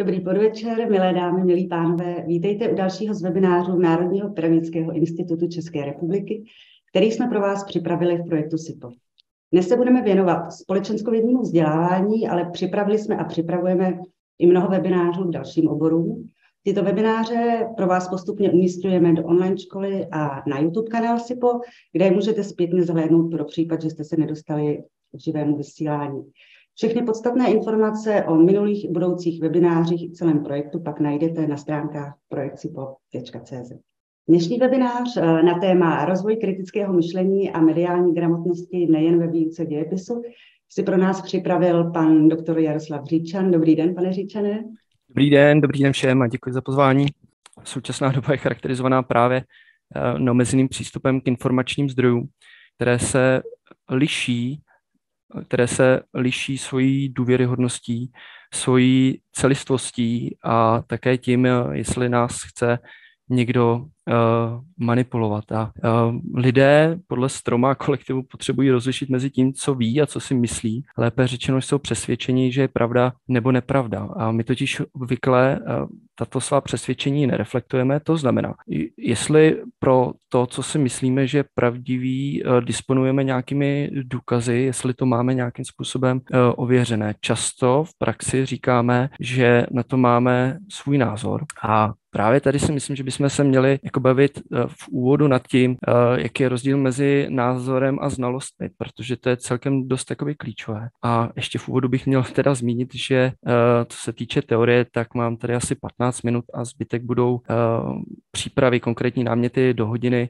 Dobrý podvečer, milé dámy, milí pánové. Vítejte u dalšího z webinářů Národního pedagogického institutu České republiky, který jsme pro vás připravili v projektu SIPO. Dnes se budeme věnovat společenskovědnímu vzdělávání, ale připravili jsme a připravujeme i mnoho webinářů k dalším oborům. Tyto webináře pro vás postupně umístujeme do online školy a na YouTube kanál SIPO, kde je můžete zpětně zhlédnout pro případ, že jste se nedostali k živému vysílání. Všechny podstatné informace o minulých i budoucích webinářích i celém projektu pak najdete na stránkách projekcipo.cz. Dnešní webinář eh, na téma rozvoj kritického myšlení a mediální gramotnosti nejen ve výuce dějepisu si pro nás připravil pan doktor Jaroslav Říčan. Dobrý den, pane Říčané. Dobrý den, dobrý den všem a děkuji za pozvání. Současná doba je charakterizovaná právě eh, neomezeným přístupem k informačním zdrojům, které se liší které se liší svojí důvěryhodností, svojí celistvostí a také tím, jestli nás chce někdo manipulovat. A uh, lidé podle stroma kolektivu potřebují rozlišit mezi tím, co ví a co si myslí. Lépe řečeno jsou přesvědčení, že je pravda nebo nepravda. A my totiž obvykle uh, tato svá přesvědčení nereflektujeme. To znamená, jestli pro to, co si myslíme, že je pravdivý, disponujeme nějakými důkazy, jestli to máme nějakým způsobem ověřené. Často v praxi říkáme, že na to máme svůj názor a Právě tady si myslím, že bychom se měli jako bavit eh, v úvodu nad tím, eh, jaký je rozdíl mezi názorem a znalostmi, protože to je celkem dost takový klíčové. A ještě v úvodu bych měl teda zmínit, že eh, co se týče teorie, tak mám tady asi 15 minut a zbytek budou přípravy, konkrétní náměty do hodiny,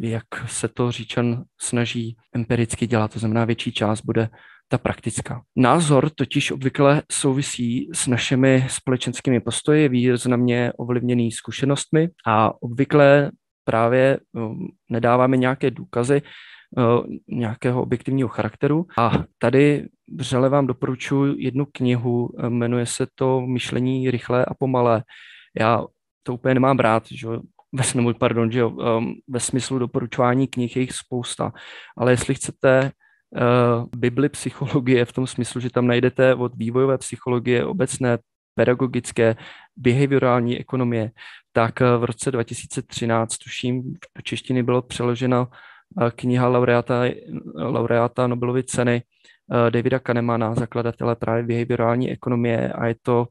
jak se to Říčan snaží empiricky dělat, to znamená větší část bude ta praktická. Názor totiž obvykle souvisí s našimi společenskými postoji, významně ovlivněný zkušenostmi a obvykle právě um, nedáváme nějaké důkazy uh, nějakého objektivního charakteru. A tady vřele vám doporučuji jednu knihu, jmenuje se to Myšlení rychlé a pomalé. Já to úplně nemám rád, že ve, pardon, že jo, um, ve smyslu doporučování knih je jich spousta, ale jestli chcete Bibli psychologie v tom smyslu, že tam najdete od vývojové psychologie, obecné, pedagogické, behaviorální ekonomie, tak uh, v roce 2013, tuším, do češtiny bylo přeložena uh, kniha laureáta, laureáta Nobelovy ceny Davida Kahnemana, zakladatele právě behaviorální ekonomie a je to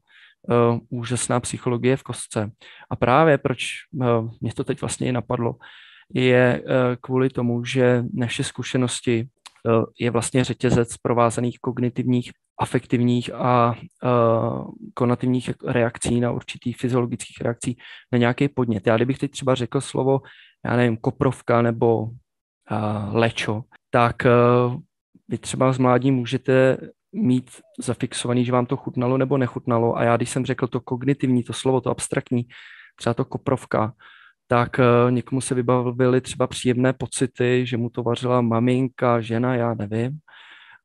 uh, úžasná psychologie v kostce. A právě proč uh, mě to teď vlastně i napadlo, je uh, kvůli tomu, že naše zkušenosti je vlastně řetězec provázaných kognitivních, afektivních a uh, konativních reakcí na určitých fyziologických reakcí na nějaký podnět. Já kdybych teď třeba řekl slovo, já nevím, koprovka nebo uh, lečo, tak uh, vy třeba z mládí můžete mít zafixovaný, že vám to chutnalo nebo nechutnalo a já když jsem řekl to kognitivní, to slovo, to abstraktní, třeba to koprovka, tak uh, někomu se vybavily třeba příjemné pocity, že mu to vařila maminka, žena, já nevím.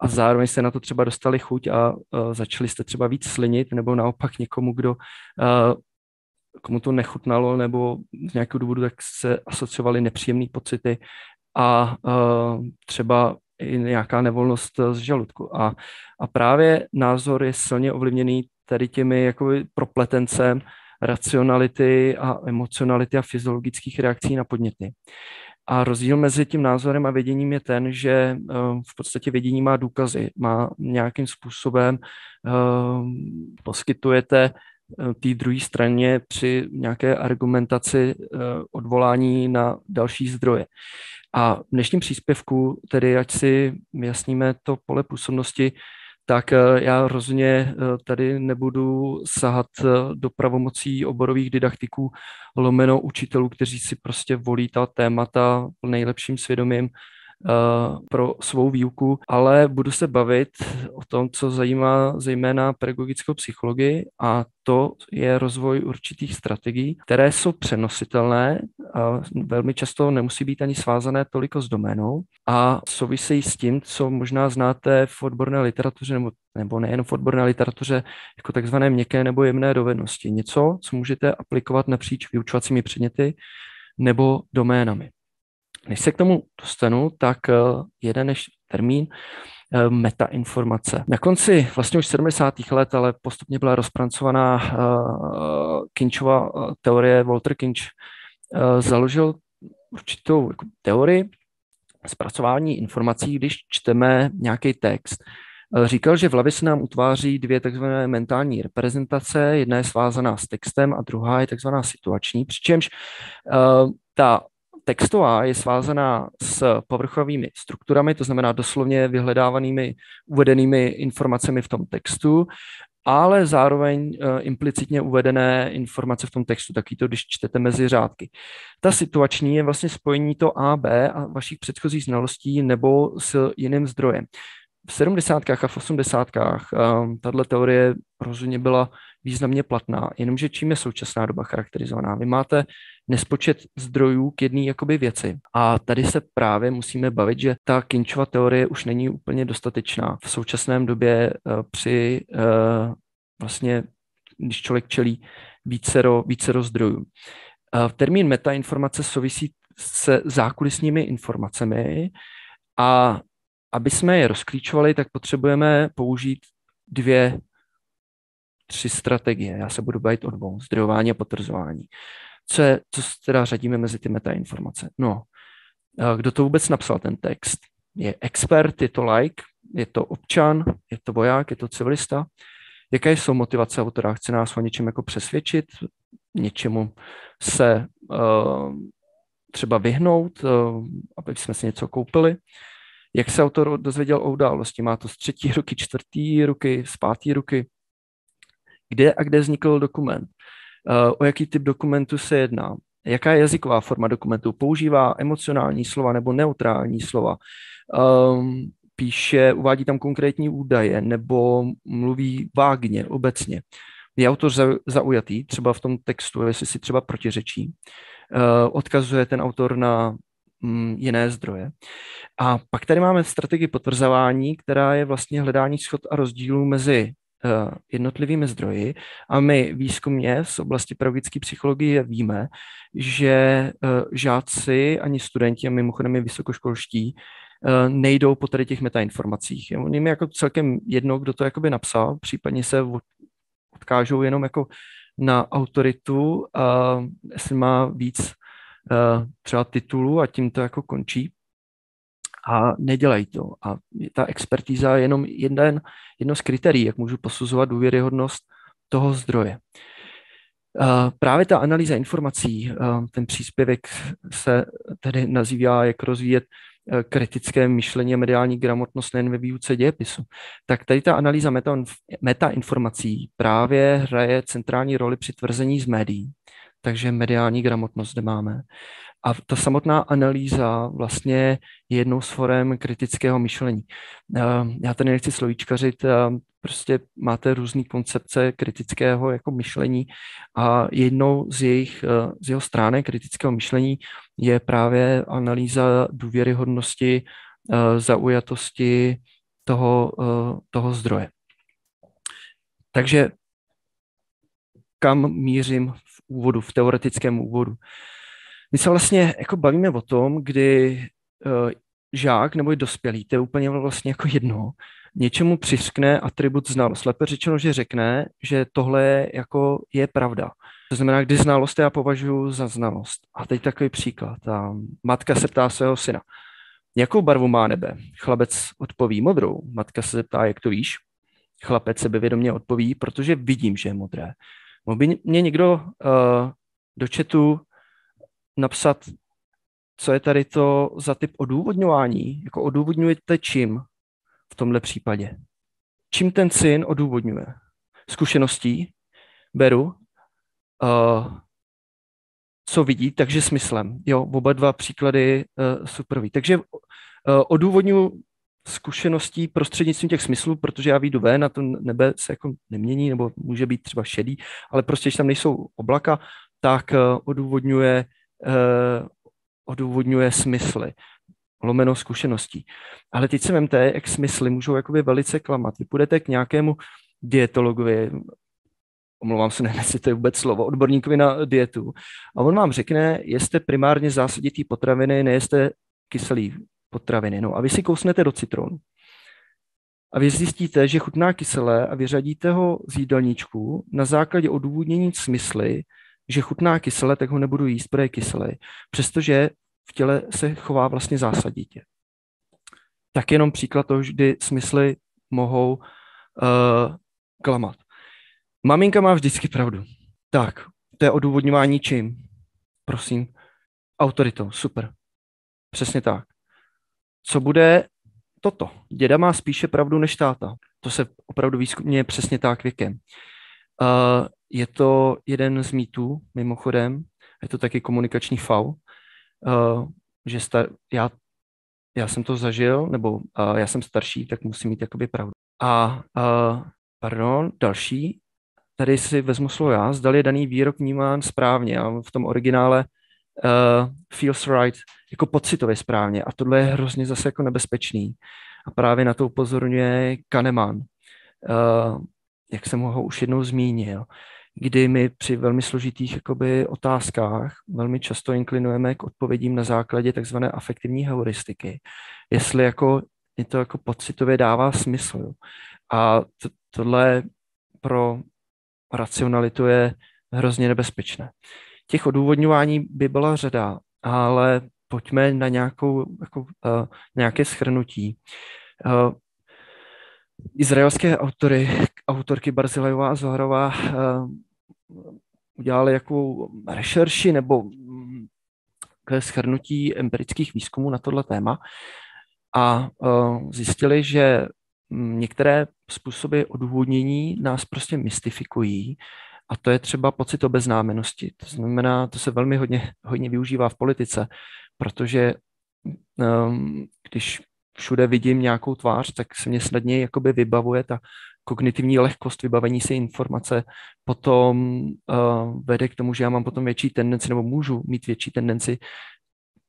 A zároveň jste na to třeba dostali chuť a uh, začali jste třeba víc slinit, nebo naopak někomu, kdo uh, komu to nechutnalo, nebo z nějakého důvodu tak se asociovali nepříjemné pocity a třeba i nějaká nevolnost z žaludku. A, a právě názor je silně ovlivněný tady těmi jakoby propletencem, racionality a emocionality a fyziologických reakcí na podněty. A rozdíl mezi tím názorem a věděním je ten, že eh, v podstatě vědění má důkazy, má nějakým způsobem eh, poskytujete eh, té druhé straně při nějaké argumentaci odvolání na další zdroje. A v dnešním příspěvku, tedy ať si vyjasníme to pole působnosti, tak eh, já rozhodně eh, tady nebudu sahat eh, do pravomocí oborových didaktiků lomeno učitelů, kteří si prostě volí ta témata nejlepším svědomím pro svou výuku, ale budu se bavit o tom, co zajímá zejména pedagogickou psychologii a to je rozvoj určitých strategií, které jsou přenositelné, a velmi často nemusí být ani svázané toliko s doménou a souvisejí s tím, co možná znáte v odborné literatuře nebo, nebo nejen v odborné literatuře jako takzvané měkké nebo jemné dovednosti. Něco, co můžete aplikovat napříč vyučovacími předměty nebo doménami. Než se k tomu dostanu, tak eh, jeden než termín. eh, metainformace. Na konci vlastně už 70. let, ale postupně byla rozprancovaná uh, Kinchova teorie, Walter Kinch založil určitou jako, teorii zpracování informací, když čteme nějaký text. Říkal, že v hlavě se nám utváří dvě takzvané mentální reprezentace. Jedna je svázaná s textem a druhá je takzvaná situační, přičemž ta textová je svázaná s povrchovými strukturami, to znamená doslovně vyhledávanými uvedenými informacemi v tom textu, ale zároveň uh, implicitně uvedené informace v tom textu, taky to, když čtete mezi řádky. Ta situační je vlastně spojení to A, B a vašich předchozích znalostí nebo s jiným zdrojem v 70. a v 80. Um, tahle teorie rozhodně byla významně platná, jenomže čím je současná doba charakterizovaná? Vy máte nespočet zdrojů k jedné jakoby věci. A tady se právě musíme bavit, že ta Kinčova teorie už není úplně dostatečná v současném době uh, při uh, vlastně, když člověk čelí vícero, vícero zdrojů. Uh, termín metainformace souvisí se zákulisními informacemi a aby jsme je rozklíčovali, tak potřebujeme použít dvě, tři strategie. Já se budu bavit o dvou, zdrojování a potvrzování. Co, je, co teda řadíme mezi ty metainformace? No, kdo to vůbec napsal ten text? Je expert, je to like, je to občan, je to voják, je to civilista? Jaké jsou motivace autora? Chce nás o něčem jako přesvědčit, něčemu se uh, třeba vyhnout, uh, aby jsme si něco koupili? Jak se autor dozvěděl o události? Má to z třetí ruky, čtvrtý ruky, z pátý ruky? Kde a kde vznikl dokument? Eh, o jaký typ dokumentu se jedná? Jaká je jazyková forma dokumentu? Používá emocionální slova nebo neutrální slova? Um, píše, uvádí tam konkrétní údaje nebo mluví vágně, obecně. Je autor zaujatý, třeba v tom textu, jestli si třeba protiřečí. Uh, odkazuje ten autor na jiné zdroje. A pak tady máme strategii potvrzování, která je vlastně hledání schod a rozdílů mezi eh, jednotlivými zdroji. A my výzkumně z oblasti pedagogické psychologie víme, že eh, žáci ani studenti, a mimochodem i vysokoškolští, eh, nejdou po tady těch metainformacích. Oni mi jako celkem jedno, kdo to jakoby napsal, případně se odkážou jenom jako na autoritu, a jestli má víc třeba titulu a tím to jako končí. A nedělají to. A ta expertíza je jenom jeden, jedno z kritérií, jak můžu posuzovat důvěryhodnost toho zdroje. Eh, právě ta analýza informací, eh, ten příspěvek se tedy nazývá, jak rozvíjet kritické myšlení a mediální gramotnost nejen ve výuce dějepisu. Tak tady ta analýza meta, meta informací právě hraje centrální roli při tvrzení z médií takže mediální gramotnost zde máme. A ta samotná analýza vlastně je jednou z forem kritického myšlení. Ehm, já tady nechci slovíčkařit, ehm, prostě máte různé koncepce kritického jako myšlení a jednou z, jejich, eh, z jeho stránek kritického myšlení je právě analýza důvěryhodnosti, eh, zaujatosti toho, eh, toho zdroje. Takže kam mířím úvodu, v teoretickém úvodu. My se vlastně jako bavíme o tom, kdy uh, žák nebo dospělý, to je úplně vlastně jako jedno, něčemu přiskne atribut znalost. Lépe řečeno, že řekne, že tohle jako je pravda. To znamená, kdy znalost já považuji za znalost. A teď takový příklad. A matka se ptá svého syna, jakou barvu má nebe? Chlapec odpoví modrou. Matka se zeptá, jak to víš? Chlapec sebevědomě odpoví, protože vidím, že je modré. Mohl by mě někdo uh, do chatu napsat, co je tady to za typ odůvodňování? Jako odůvodňujete čím v tomhle případě? Čím ten syn odůvodňuje? Zkušeností? Beru. Uh, co vidí, takže smyslem. Jo, oba dva příklady uh, superový. Takže uh, odůvodňuji zkušeností prostřednictvím těch smyslů, protože já výjdu ven a to nebe se jako nemění, nebo může být třeba šedý, ale prostě, když tam nejsou oblaka, tak uh, odůvodňuje, uh, odůvodňuje smysly, lomeno zkušeností. Ale teď se vemte, jak smysly můžou jakoby velice klamat. Vy půjdete k nějakému dietologovi, omlouvám se, nevím, jestli to je vůbec slovo, odborníkovi na dietu, a on vám řekne, jeste primárně zásaditý potraviny, nejeste kyselý potraviny. No a vy si kousnete do citronu. a vy zjistíte, že chutná kyselé a vyřadíte ho z jídelníčku na základě odůvodnění smysly, že chutná kyselé, tak ho nebudu jíst, protože je kyselé. Přestože v těle se chová vlastně zásaditě. Tak jenom příklad toho, kdy smysly mohou uh, klamat. Maminka má vždycky pravdu. Tak, to je odůvodňování čím? Prosím. Autoritou, super. Přesně tak. Co bude toto? Děda má spíše pravdu než táta. To se opravdu výzkumně přesně tak věkem. Uh, je to jeden z mýtů, mimochodem, je to taky komunikační faul, uh, že star, já, já jsem to zažil, nebo uh, já jsem starší, tak musím mít jakoby pravdu. A, uh, pardon, další, tady si vezmu slovo já, zdal je daný výrok vnímán správně a v tom originále uh, feels right, jako pocitově správně. A tohle je hrozně zase jako nebezpečný. A právě na to upozorňuje Kahneman, uh, jak jsem ho už jednou zmínil, kdy my při velmi složitých jakoby, otázkách velmi často inklinujeme k odpovědím na základě takzvané afektivní heuristiky. Jestli jako je to jako pocitově dává smysl. A to, tohle pro racionalitu je hrozně nebezpečné. Těch odůvodňování by byla řada, ale pojďme na nějakou, jako, uh, nějaké schrnutí. Uh, izraelské autory, autorky Barzilejová a Zoharová uh, udělali jako rešerši nebo mm, schrnutí empirických výzkumů na tohle téma a uh, zjistili, že mm, některé způsoby odůvodnění nás prostě mystifikují a to je třeba pocit obeznámenosti. To znamená, to se velmi hodně, hodně využívá v politice, protože um, když všude vidím nějakou tvář, tak se mě snadněji jakoby vybavuje ta kognitivní lehkost vybavení si informace potom uh, vede k tomu, že já mám potom větší tendenci, nebo můžu mít větší tendenci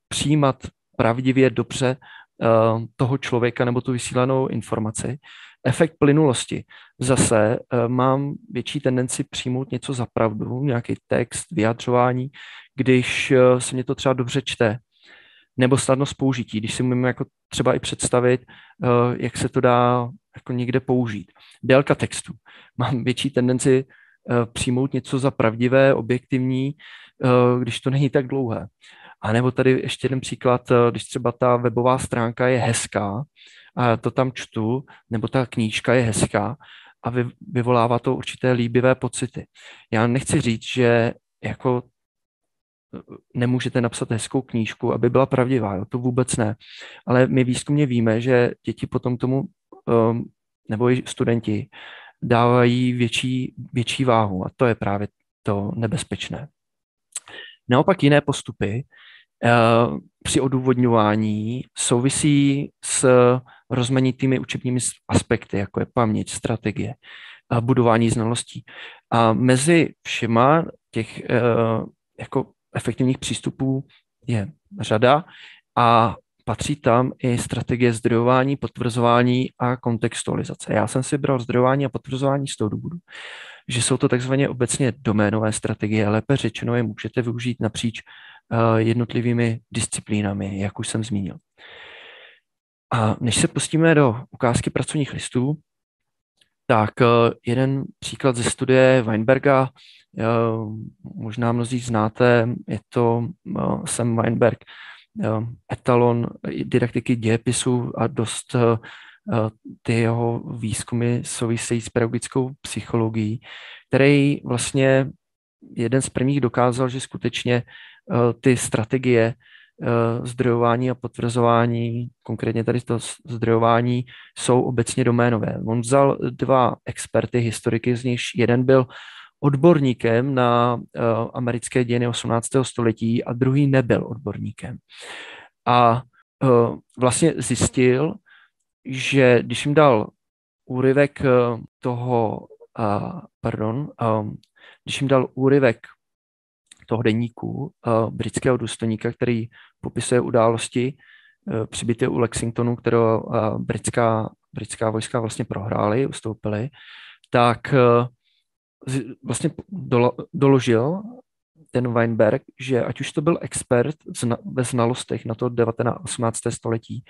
přijímat pravdivě dobře uh, toho člověka nebo tu vysílanou informaci. Efekt plynulosti. Zase uh, mám větší tendenci přijmout něco za pravdu, nějaký text, vyjadřování, když uh, se mě to třeba dobře čte, nebo snadnost použití, když si můžeme jako třeba i představit, uh, jak se to dá jako někde použít. Délka textu. Mám větší tendenci uh, přijmout něco za pravdivé, objektivní, uh, když to není tak dlouhé. A nebo tady ještě jeden příklad, když třeba ta webová stránka je hezká, a to tam čtu, nebo ta knížka je hezká a vy, vyvolává to určité líbivé pocity. Já nechci říct, že jako nemůžete napsat hezkou knížku, aby byla pravdivá, jo? to vůbec ne. Ale my výzkumně víme, že děti potom tomu, um, nebo i studenti, dávají větší, větší váhu a to je právě to nebezpečné. Naopak jiné postupy uh, při odůvodňování souvisí s rozmanitými učebními aspekty, jako je paměť, strategie, budování znalostí. A mezi všema těch uh, jako efektivních přístupů je řada a patří tam i strategie zdrojování, potvrzování a kontextualizace. Já jsem si bral zdrojování a potvrzování z toho důvodu, že jsou to takzvaně obecně doménové strategie, lépe řečeno je můžete využít napříč uh, jednotlivými disciplínami, jak už jsem zmínil. A než se pustíme do ukázky pracovních listů, tak uh, jeden příklad ze studie Weinberga. Možná mnozí znáte, je to eh, Sam Weinberg, eh, etalon didaktiky dějepisu a dost eh, ty jeho výzkumy souvisejí s pedagogickou psychologií, který vlastně jeden z prvních dokázal, že skutečně ty strategie zdrojování a potvrzování, konkrétně tady to zdrojování, jsou obecně doménové. On vzal dva experty, historiky, z nichž jeden byl odborníkem na uh, americké dějiny 18. století a druhý nebyl odborníkem. A uh, vlastně zjistil, že když jim dal úryvek toho, pardon, když jim dal úryvek toho deníku uh, britského důstojníka, který popisuje události uh, přibyté u Lexingtonu, kterou uh, britská, britská vojska vlastně prohrály, ustoupily, tak uh, vlastně doložil ten Weinberg, že ať už to byl expert ve znalostech na to 19. 18. století,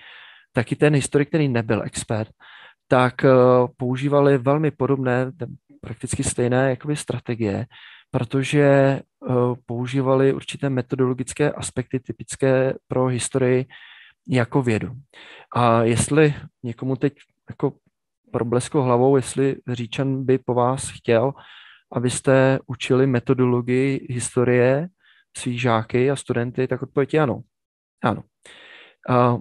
tak i ten historik, který nebyl expert, tak používali velmi podobné, prakticky stejné jakoby strategie, protože používali určité metodologické aspekty typické pro historii jako vědu. A jestli někomu teď jako probleskou hlavou, jestli Říčan by po vás chtěl, abyste učili metodologii historie svých žáky a studenty, tak odpověď je ano. Ano. A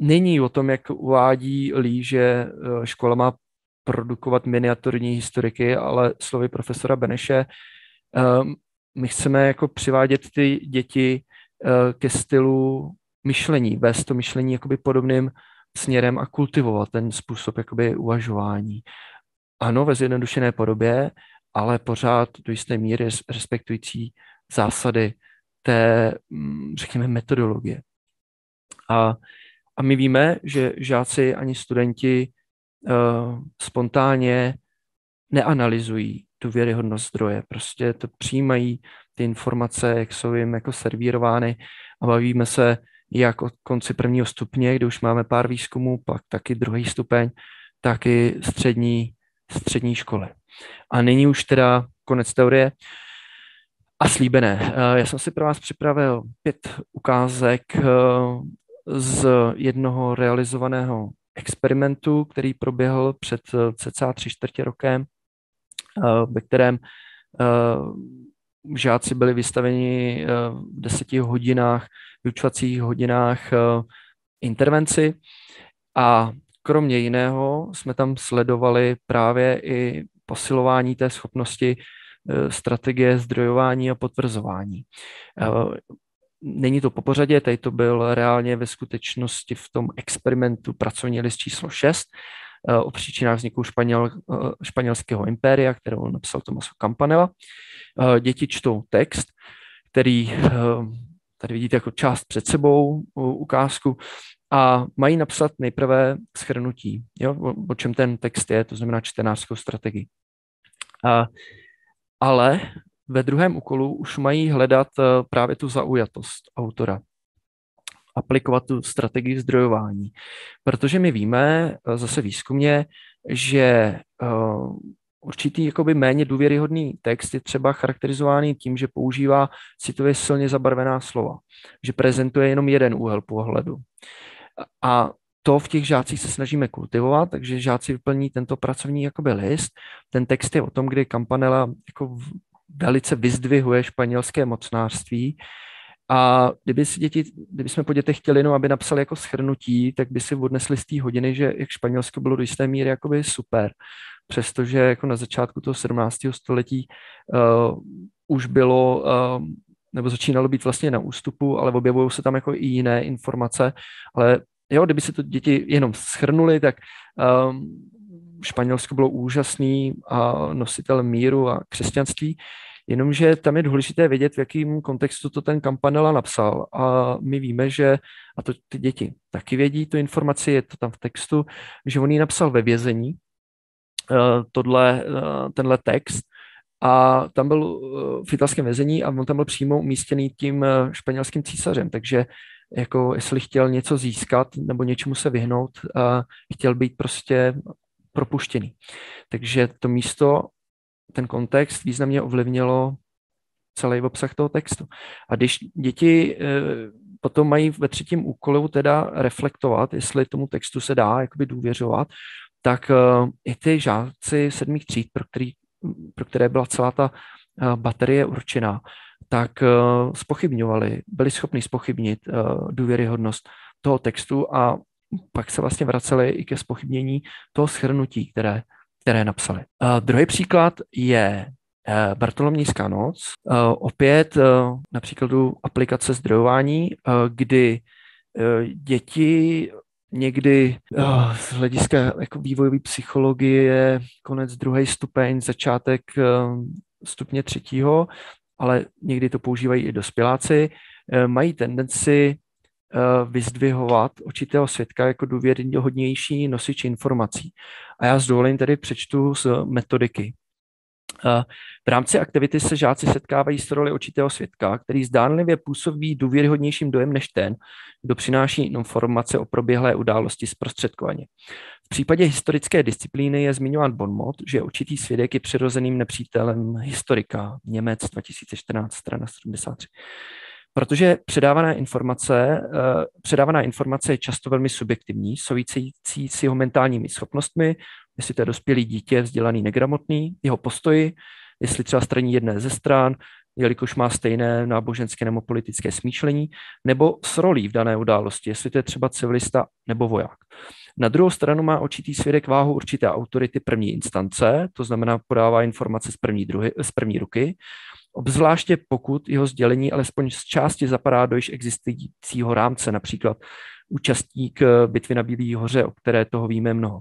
není o tom, jak uvádí Lí, že e, škola má produkovat miniaturní historiky, ale slovy profesora Beneše, my chceme jako přivádět ty děti e, ke stylu myšlení, vést to myšlení jakoby podobným směrem a kultivovat ten způsob jakoby uvažování. Ano, ve zjednodušené podobě, ale pořád do jisté míry respektující zásady té, mm, řekněme, metodologie. A, a my víme, že žáci ani studenti uh, spontánně neanalyzují tu věryhodnost zdroje. Prostě to přijímají ty informace, jak jsou jim jako servírovány a bavíme se jak od konci prvního stupně, kde už máme pár výzkumů, pak taky druhý stupeň, taky střední, střední školy. A nyní už teda konec teorie a slíbené. Eh, já jsem si pro vás připravil pět ukázek eh, z jednoho realizovaného experimentu, který proběhl před eh, cca tři čtvrtě rokem, ve kterém žáci byli vystaveni v deseti hodinách, vyučovacích hodinách intervenci a kromě jiného jsme tam sledovali právě i posilování té schopnosti eh, strategie zdrojování a potvrzování. Eh, není to po pořadě, tady to byl reálně ve skutečnosti v tom experimentu pracovní list číslo 6 eh, o příčinách vzniku španěl, španělského impéria, kterou napsal Tomaso Campanella. Děti čtou text, který tady vidíte jako část před sebou ukázku a mají napsat nejprve schrnutí, jo, o, o čem ten text je, to znamená čtenářskou strategii. A, ale ve druhém úkolu už mají hledat eh, právě tu zaujatost autora, aplikovat tu strategii zdrojování. Protože my víme eh, zase výzkumně, že uh, určitý jakoby méně důvěryhodný text je třeba charakterizovaný tím, že používá citově silně zabarvená slova, že prezentuje jenom jeden úhel pohledu. A to v těch žácích se snažíme kultivovat, takže žáci vyplní tento pracovní jakoby list. Ten text je o tom, kdy Campanella jako velice vyzdvihuje španělské mocnářství a kdyby si děti, kdyby jsme po dětech chtěli jenom, aby napsali jako schrnutí, tak by si odnesli z té hodiny, že jak Španělsko bylo do jisté míry jakoby super. Přestože jako na začátku toho 17. století uh, už bylo uh, nebo začínalo být vlastně na ústupu, ale objevují se tam jako i jiné informace, ale jo, kdyby si to děti jenom schrnuli, tak um, Španělsko bylo úžasný a nositel míru a křesťanství, jenomže tam je důležité vědět, v jakém kontextu to ten Campanella napsal. A my víme, že, a to ty děti taky vědí tu informaci, je to tam v textu, že on ji napsal ve vězení, uh, tohle, uh, tenhle text, a tam byl v italském vězení a on tam byl přímo umístěný tím španělským císařem, takže jako jestli chtěl něco získat nebo něčemu se vyhnout, chtěl být prostě propuštěný. Takže to místo, ten kontext významně ovlivnilo celý obsah toho textu. A když děti e, potom mají ve třetím úkolu teda reflektovat, jestli tomu textu se dá jakoby důvěřovat, tak e, i ty žáci sedmých tříd, pro, který, pro které byla celá ta e, baterie určená, tak spochybňovali, byli schopni spochybnit důvěryhodnost toho textu a pak se vlastně vraceli i ke spochybnění toho schrnutí, které, které napsali. Uh, druhý příklad je uh, Bartolomějská noc. Uh, opět na příkladu aplikace zdrojování, kdy děti někdy z hlediska jako vývojové psychologie konec druhý stupeň, začátek stupně třetího, ale někdy to používají i dospěláci, mají tendenci Eh, vyzdvihovat určitého svědka jako důvěryhodnější nosič informací. A já s dovolením tedy přečtu z metodiky. V rámci aktivity se žáci setkávají s roli očitého svědka, který zdánlivě působí důvěryhodnějším dojem než ten, kdo přináší informace o proběhlé události zprostředkovaně. V případě historické disciplíny je zmiňován Bonmot, že určitý svědek je přirozeným nepřítelem historika, Němec 2014, strana 73. Protože předávaná informace, uh, předávaná informace je často velmi subjektivní, související s jeho mentálními schopnostmi, jestli to je dospělý dítě, vzdělaný, negramotný, jeho postoji, jestli třeba straní jedné ze stran, jelikož má stejné náboženské nebo politické smýšlení, nebo s rolí v dané události, jestli to je třeba civilista nebo voják. Na druhou stranu má očitý svědek váhu určité autority první instance, to znamená podává informace z první, druhy, z první ruky, obzvláště pokud jeho sdělení alespoň z části zapadá do již existujícího rámce, například účastník bitvy na Bílý hoře, o které toho víme mnoho.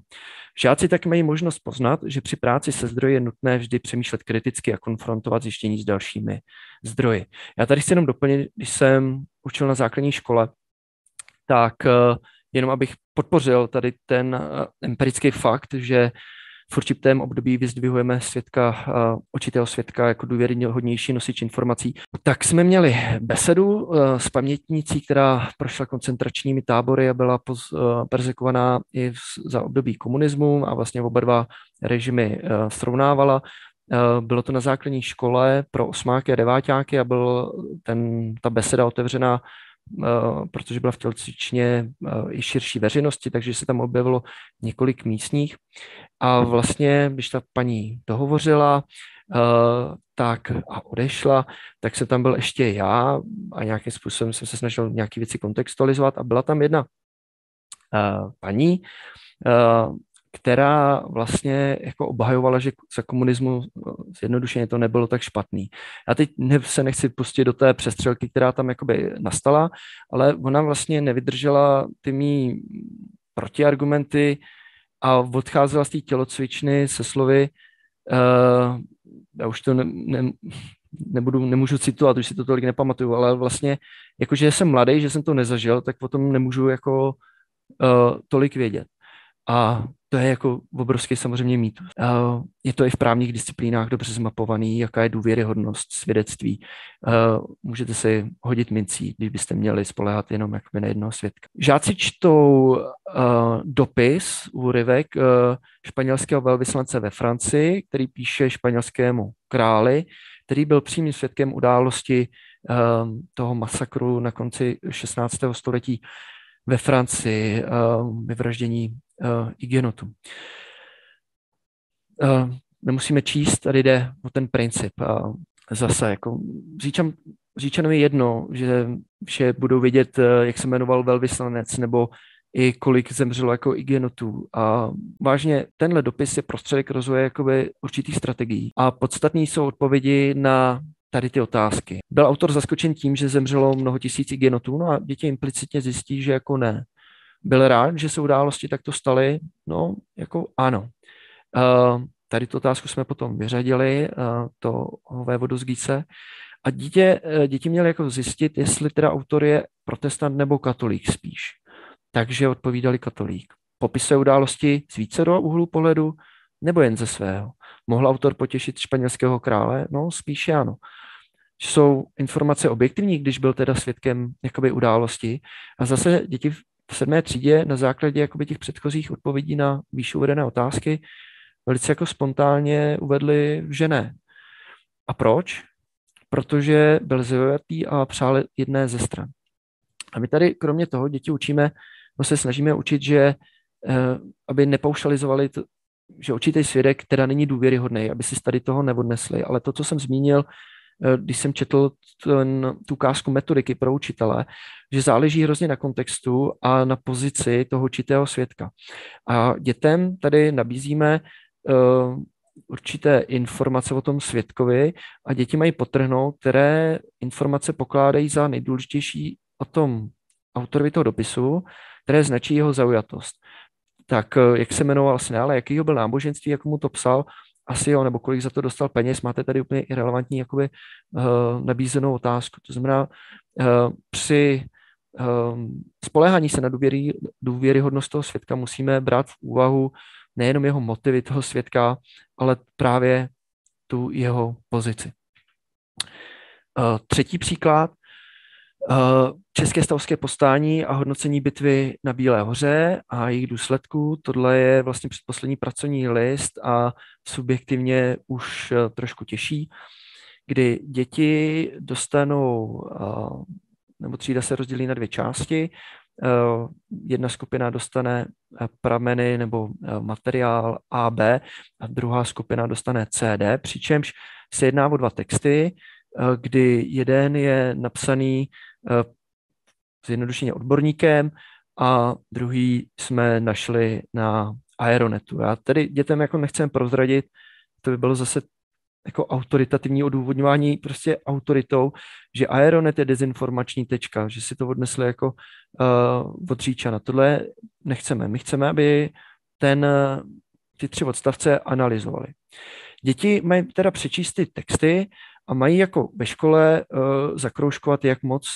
Žáci tak mají možnost poznat, že při práci se zdroji je nutné vždy přemýšlet kriticky a konfrontovat zjištění s dalšími zdroji. Já tady chci jenom doplnit, když jsem učil na základní škole, tak jenom abych podpořil tady ten eh, empirický fakt, že v určitém období vyzdvihujeme svědka, eh, očitého svědka jako důvěryhodnější nosič informací. Tak jsme měli besedu eh, s pamětnící, která prošla koncentračními tábory a byla persekovaná i za období komunismu a vlastně oba dva režimy srovnávala. Bylo to na základní škole pro osmáky a deváťáky a byl ten, ta beseda otevřená protože byla v tělocvičně eh, i širší veřejnosti, takže se tam objevilo několik místních. A vlastně, když ta paní dohovořila, eh, tak a odešla, tak se tam byl ještě já a nějakým způsobem jsem se snažil nějaké věci kontextualizovat a byla tam jedna paní, která vlastně jako obhajovala, že za komunismu eh, zjednodušeně to nebylo tak špatný. Já teď se nechci pustit do té přestřelky, která tam jakoby nastala, ale ona vlastně nevydržela ty mý protiargumenty a odcházela z té tělocvičny se slovy, uh, já už to ne, ne, nebudu, nemůžu citovat, už si to tolik nepamatuju, ale vlastně, jakože jsem mladý, že jsem to nezažil, tak o tom nemůžu jako uh, tolik vědět. A to je jako obrovský samozřejmě mýtus. Je to i v právních disciplínách dobře zmapovaný, jaká je důvěryhodnost svědectví. Můžete si hodit mincí, když byste měli spolehat jenom jakoby na jednoho svědka. Žáci čtou dopis, úryvek španělského velvyslance ve Francii, který píše španělskému králi, který byl přímým svědkem události toho masakru na konci 16. století ve Francii, vyvraždění uh, igenotu. Uh, nemusíme číst, tady jde o ten princip. Uh, zase, jako říčan, říčanovi jedno, že, že budou vědět, jak se jmenoval velvyslanec, nebo i kolik zemřelo jako igenotů. A vážně tenhle dopis je prostředek rozvoje jakoby určitých strategií. A podstatní jsou odpovědi na tady ty otázky. Byl autor zaskočen tím, že zemřelo mnoho tisíc igenotů, no a děti implicitně zjistí, že jako ne byl rád, že se události takto staly? No, jako ano. Uh, tady tu otázku jsme potom vyřadili, uh, to vévodu z Gíce. A dítě, uh, děti měly jako zjistit, jestli teda autor je protestant nebo katolík spíš. Takže odpovídali katolík. Popisuje události z více do úhlu pohledu nebo jen ze svého. Mohl autor potěšit španělského krále? No, spíše ano. Jsou informace objektivní, když byl teda svědkem jakoby události. A zase děti v sedmé třídě na základě jakoby těch předchozích odpovědí na výše uvedené otázky velice jako spontánně uvedli, že ne. A proč? Protože byl zaujatý a přál jedné ze stran. A my tady kromě toho děti učíme, no se snažíme učit, že eh, aby nepaušalizovali, to, že určitý svědek teda není důvěryhodný, aby si tady toho neodnesli. Ale to, co jsem zmínil, když jsem četl ten, tu ukázku metodiky pro učitele, že záleží hrozně na kontextu a na pozici toho určitého svědka. A dětem tady nabízíme uh, určité informace o tom svědkovi a děti mají potrhnout, které informace pokládají za nejdůležitější o tom autorovi toho dopisu, které značí jeho zaujatost. Tak eh, jak se jmenoval ale jakýho byl náboženství, jak mu to psal, asi jo, nebo kolik za to dostal peněz, máte tady úplně irrelevantní jakoby, uh, nabízenou otázku. To znamená, uh, při um, spolehání se na důvěry, důvěryhodnost toho svědka musíme brát v úvahu nejenom jeho motivy toho svědka, ale právě tu jeho pozici. Třetí příklad, České stavské postání a hodnocení bitvy na Bílé hoře a jejich důsledků. Tohle je vlastně předposlední pracovní list a subjektivně už trošku těžší, kdy děti dostanou, nebo třída se rozdělí na dvě části. Jedna skupina dostane prameny nebo materiál A, B a druhá skupina dostane C, D, přičemž se jedná o dva texty, kdy jeden je napsaný zjednodušeně odborníkem a druhý jsme našli na Aeronetu. Já tedy dětem jako nechcem prozradit, to by bylo zase jako autoritativní odůvodňování prostě autoritou, že Aeronet je dezinformační tečka, že si to odnesli jako uh, od Říčana. Tohle nechceme. My chceme, aby ten, ty tři odstavce analyzovali. Děti mají teda přečíst ty texty a mají jako ve škole uh, zakroužkovat, jak moc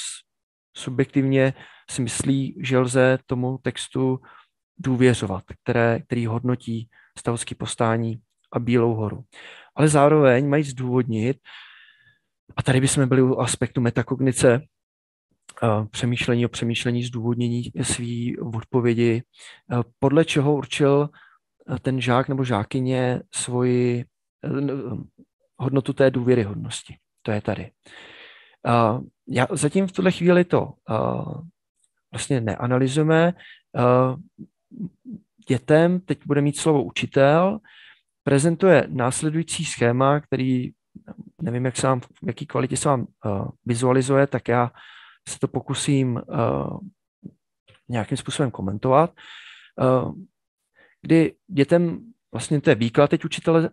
subjektivně si myslí, že lze tomu textu důvěřovat, které, který hodnotí stavovský postání a Bílou horu. Ale zároveň mají zdůvodnit, a tady bychom byli u aspektu metakognice, přemýšlení o přemýšlení, zdůvodnění své odpovědi, podle čeho určil ten žák nebo žákyně svoji hodnotu té důvěryhodnosti. To je tady. Uh, já zatím v tuhle chvíli to uh, vlastně neanalyzujeme. Uh, dětem teď bude mít slovo učitel, prezentuje následující schéma, který nevím, jak se vám, v jaký kvalitě se vám uh, vizualizuje, tak já se to pokusím uh, nějakým způsobem komentovat. Uh, kdy dětem, vlastně to je výklad teď učitele,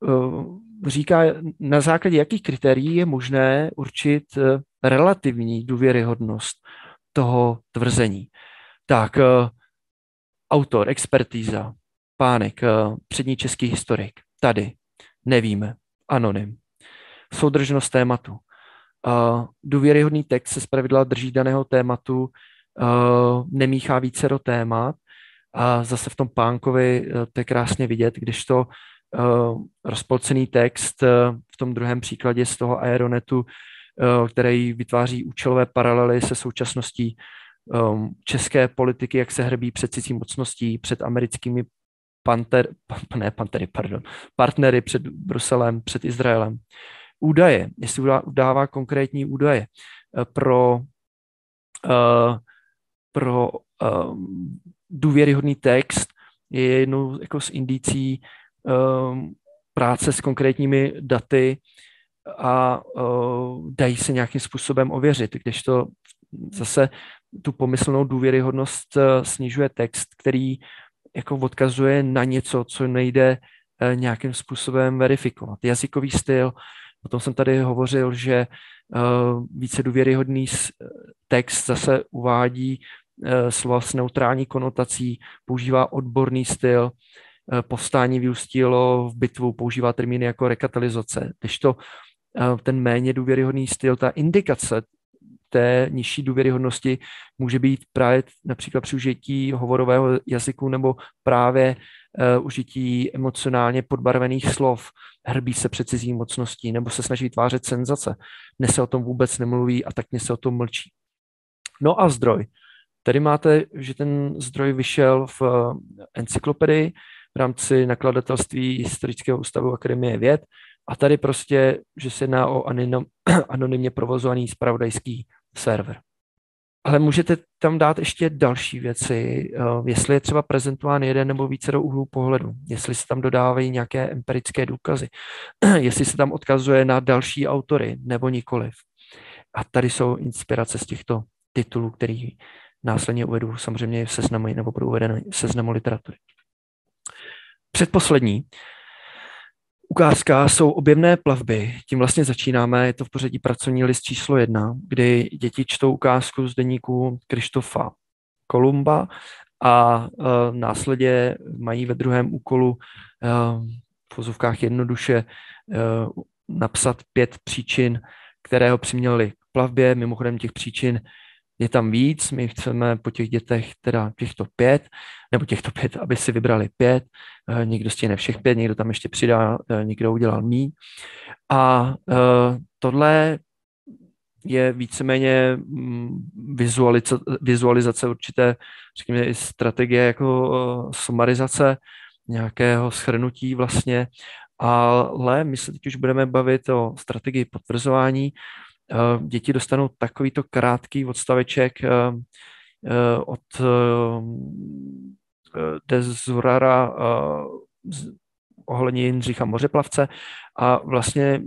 uh, říká, na základě jakých kritérií je možné určit eh, relativní důvěryhodnost toho tvrzení. Tak, eh, autor, expertíza, pánek, eh, přední český historik, tady, nevíme, anonym. Soudržnost tématu. Důvěryhodný text se zpravidla drží daného tématu, nemíchá více do témat, a zase v tom pánkovi to je krásně vidět, když to rozpolcený text uh, v tom druhém příkladě z toho Aeronetu, uh, který vytváří účelové paralely se současností české politiky, jak se hrbí před cizí mocností, před americkými panter, ne, pantery, pardon, partnery před Bruselem, před Izraelem. Údaje, jestli udává konkrétní údaje pro, pro důvěryhodný text, je jednou jako z indicí práce s konkrétními daty a uh, dají se nějakým způsobem ověřit, když to zase tu pomyslnou důvěryhodnost uh, snižuje text, který jako odkazuje na něco, co nejde uh, nějakým způsobem verifikovat. Jazykový styl, potom jsem tady hovořil, že uh, více důvěryhodný text zase uvádí slova s neutrální konotací, používá odborný styl, Eh, povstání vyústilo v bitvu, používá termíny jako rekatalizace, když to eh, ten méně důvěryhodný styl, ta indikace té nižší důvěryhodnosti může být právě například při užití hovorového jazyku nebo právě uh, užití emocionálně podbarvených slov, hrbí se před cizí mocností nebo se snaží vytvářet senzace. Dnes se o tom vůbec nemluví a tak se o tom mlčí. No a zdroj. Tady máte, že ten zdroj vyšel v encyklopedii, v rámci nakladatelství Historického ústavu Akademie věd. A tady prostě, že se jedná o anonymně provozovaný spravodajský server. Ale můžete tam dát ještě další věci, eh, jestli je třeba prezentován jeden nebo více do úhlu pohledu, jestli se tam dodávají nějaké empirické důkazy, jestli se tam odkazuje na další autory nebo nikoliv. A tady jsou inspirace z těchto titulů, který následně uvedu samozřejmě v seznamu nebo budou uvedeny v seznamu literatury. Předposlední ukázka jsou objemné plavby. Tím vlastně začínáme, je to v pořadí pracovní list číslo jedna, kdy děti čtou ukázku z deníku Krištofa Kolumba a uh, následně mají ve druhém úkolu uh, v vozovkách jednoduše uh, napsat pět příčin, které ho přiměly k plavbě. Mimochodem těch příčin je tam víc, my chceme po těch dětech teda těchto pět, nebo těchto pět, aby si vybrali pět, eh, někdo stihne všech pět, někdo tam ještě přidá, eh, někdo udělal mí. A tohle je víceméně mm, vizualizace, vizualizace určité, řekněme, i strategie jako sumarizace nějakého schrnutí vlastně, ale my se teď už budeme bavit o strategii potvrzování. Děti dostanou takovýto krátký odstaveček od Dezurara ohledně Jindřicha Mořeplavce a vlastně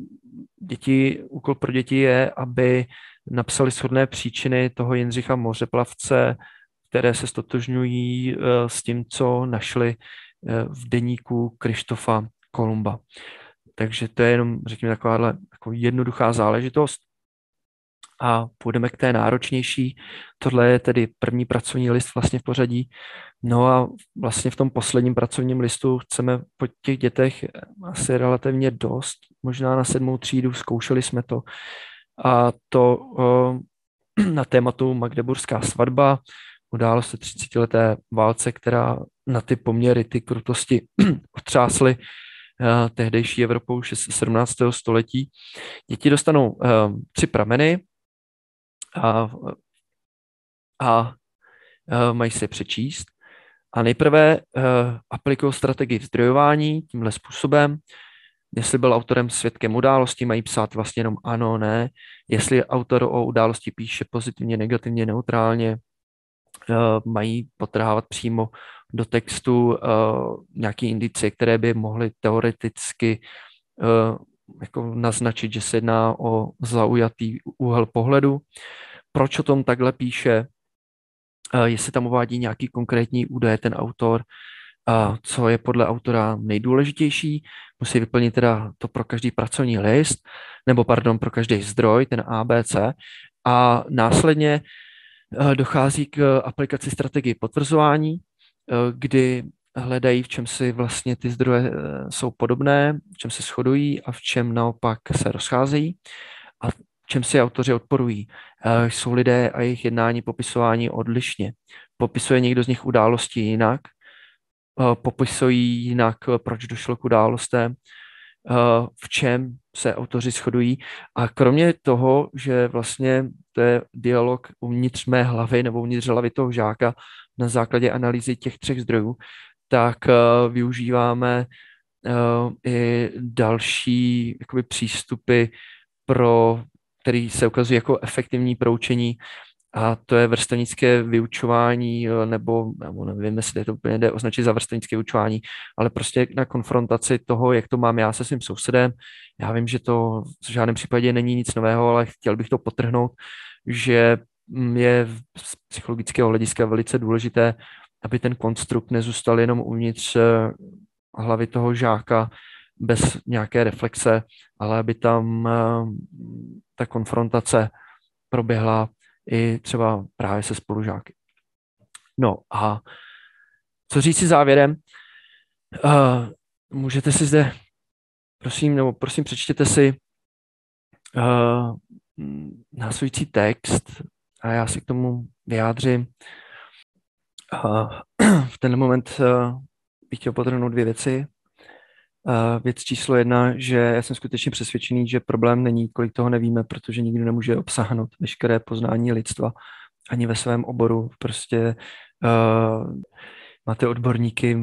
děti, úkol pro děti je, aby napsali shodné příčiny toho Jindřicha Mořeplavce, které se stotožňují eh, s tím, co našli eh, v deníku Krištofa Kolumba. Takže to je jenom, řekněme, takováhle taková jednoduchá záležitost. A půjdeme k té náročnější. Tohle je tedy první pracovní list vlastně v pořadí. No a vlastně v tom posledním pracovním listu chceme po těch dětech asi relativně dost, možná na sedmou třídu, zkoušeli jsme to. A to na tématu Magdeburská svatba, událost se 30 leté válce, která na ty poměry, ty krutosti otřásly tehdejší Evropou 17. století. Děti dostanou tři prameny a, a mají se přečíst. A nejprve uh, aplikují strategii zdrojování tímhle způsobem. Jestli byl autorem svědkem události, mají psát vlastně jenom ano, ne. Jestli autor o události píše pozitivně, negativně, neutrálně, uh, mají potrhávat přímo do textu nějaké indicie, které by mohly teoreticky jako naznačit, že se jedná o zaujatý úhel pohledu. Proč o tom takhle píše? jestli tam uvádí nějaký konkrétní údaje ten autor, co je podle autora nejdůležitější. Musí vyplnit teda to pro každý pracovní list, nebo pardon, pro každý zdroj, ten ABC. A následně e, dochází k aplikaci strategii potvrzování, e, kdy hledají, v čem si vlastně ty zdroje e, jsou podobné, v čem se shodují a v čem naopak se rozcházejí. A čem si autoři odporují. Eh, jsou lidé a jejich jednání popisování odlišně. Popisuje někdo z nich události jinak, eh, popisují jinak, eh, proč došlo k událostem, v čem se autoři shodují. A kromě toho, že vlastně to je dialog uvnitř mé hlavy nebo uvnitř hlavy toho žáka na základě analýzy těch třech zdrojů, tak využíváme i další jakoby, přístupy pro který se ukazuje jako efektivní proučení a to je vrstevnické vyučování, eh, nebo, nebo nevím, jestli to úplně jde označit za vrstevnické vyučování, ale prostě na konfrontaci toho, jak to mám já se svým sousedem. Já vím, že to v žádném případě není nic nového, ale chtěl bych to potrhnout, že mm, je z psychologického hlediska velice důležité, aby ten konstrukt nezůstal jenom uvnitř eh, hlavy toho žáka bez nějaké reflexe, ale aby tam eh, ta konfrontace proběhla i třeba právě se spolužáky. No a co říct si závěrem? Uh, můžete si zde, prosím, nebo prosím přečtěte si následující text a já si k tomu vyjádřím. Uh, v ten moment uh, bych chtěl potrhnout dvě věci. Uh, věc číslo jedna, že já jsem skutečně přesvědčený, že problém není, kolik toho nevíme, protože nikdo nemůže obsáhnout veškeré poznání lidstva ani ve svém oboru. Prostě uh, máte odborníky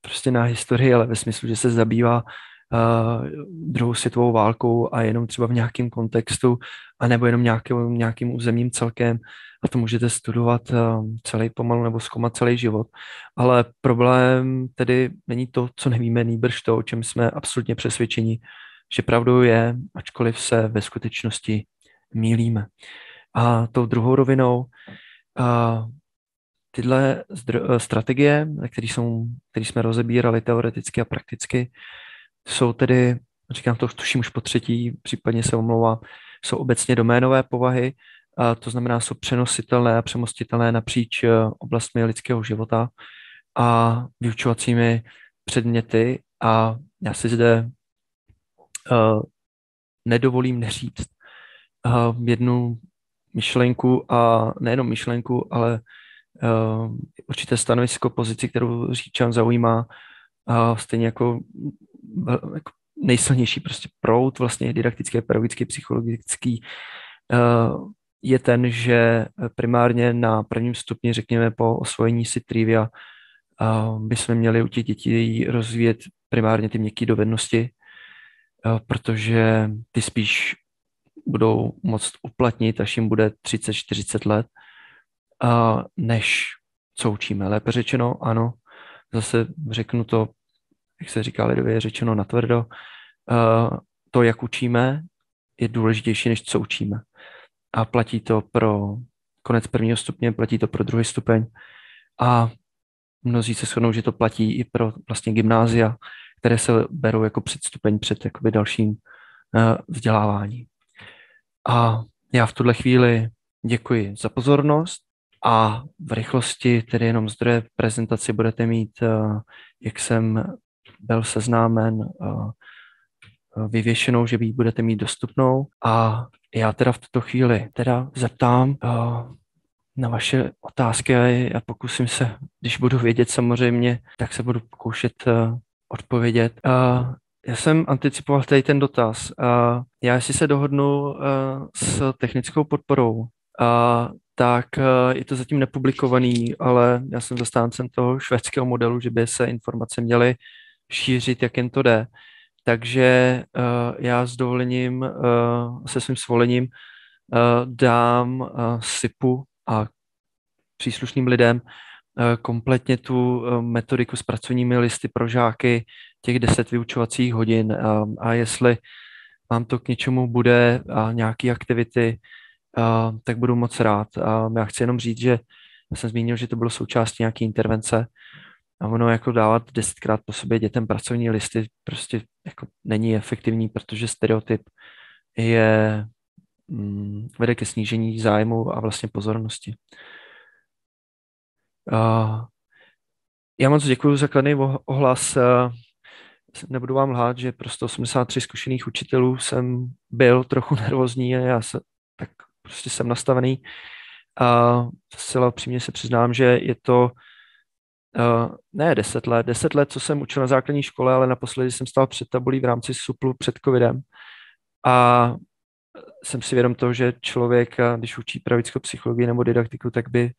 prostě na historii, ale ve smyslu, že se zabývá druhou světovou válkou a jenom třeba v nějakém kontextu, anebo jenom nějakým, nějakým územním celkem a to můžete studovat uh, celý pomalu nebo zkoumat celý život. Ale problém tedy není to, co nevíme, nýbrž to, o čem jsme absolutně přesvědčeni, že pravdou je, ačkoliv se ve skutečnosti mílíme. A tou druhou rovinou uh, tyhle strategie, které jsme rozebírali teoreticky a prakticky, jsou tedy, říkám to tuším už po třetí, případně se omlouvám, jsou obecně doménové povahy, a to znamená, jsou přenositelné a přemostitelné napříč eh, oblastmi lidského života a vyučovacími předměty. A já si zde uh, nedovolím neříct uh, jednu myšlenku a nejenom myšlenku, ale uh, určité stanovisko, pozici, kterou Říčan zaujímá, uh, stejně jako, jako nejsilnější prostě prout vlastně didaktický, pedagogický, psychologický uh, je ten, že primárně na prvním stupni, řekněme po osvojení si trivia, uh, bychom měli u těch dětí rozvíjet primárně ty měkké dovednosti, protože ty spíš budou moct uplatnit, až jim bude 30-40 let, než co učíme. Lépe řečeno, ano, zase řeknu to, jak se říká lidově, řečeno natvrdo, uh, to, jak učíme, je důležitější, než co učíme. A platí to pro konec prvního stupně, platí to pro druhý stupeň a mnozí se shodnou, že to platí i pro vlastně gymnázia, které se berou jako předstupeň před jakoby dalším uh, vzděláváním. A já v tuhle chvíli děkuji za pozornost a v rychlosti, tedy jenom zdroje prezentaci, budete mít, eh, jak jsem byl seznámen, eh, vyvěšenou, že vy budete mít dostupnou a já teda v tuto chvíli teda zeptám eh, na vaše otázky a pokusím se, když budu vědět samozřejmě, tak se budu pokoušet odpovědět. Já jsem anticipoval tady ten dotaz. Já jestli se dohodnu s technickou podporou, tak je to zatím nepublikovaný, ale já jsem zastáncem toho švédského modelu, že by se informace měly šířit, jak jen to jde. Takže já s dovolením, se svým svolením dám SIPu a příslušným lidem kompletně tu metodiku s pracovními listy pro žáky, těch deset vyučovacích hodin a, jestli vám to k něčemu bude a nějaké aktivity, tak budu moc rád. Já chci jenom říct, že já jsem zmínil, že to bylo součástí nějaké intervence a ono jako dávat desetkrát po sobě dětem pracovní listy prostě jako není efektivní, protože stereotyp je mm, vede ke snížení zájmu a vlastně pozornosti. Uh, já moc děkuji za kladný ohlas nebudu vám lhát, že pro 183 zkušených učitelů jsem byl trochu nervózní a já se tak prostě jsem nastavený. A zcela upřímně se přiznám, že je to uh, ne 10 let, 10 let, co jsem učil na základní škole, ale naposledy jsem stál před tabulí v rámci suplu před covidem. A jsem si vědom toho, že člověk, když učí pravickou psychologii nebo didaktiku, tak by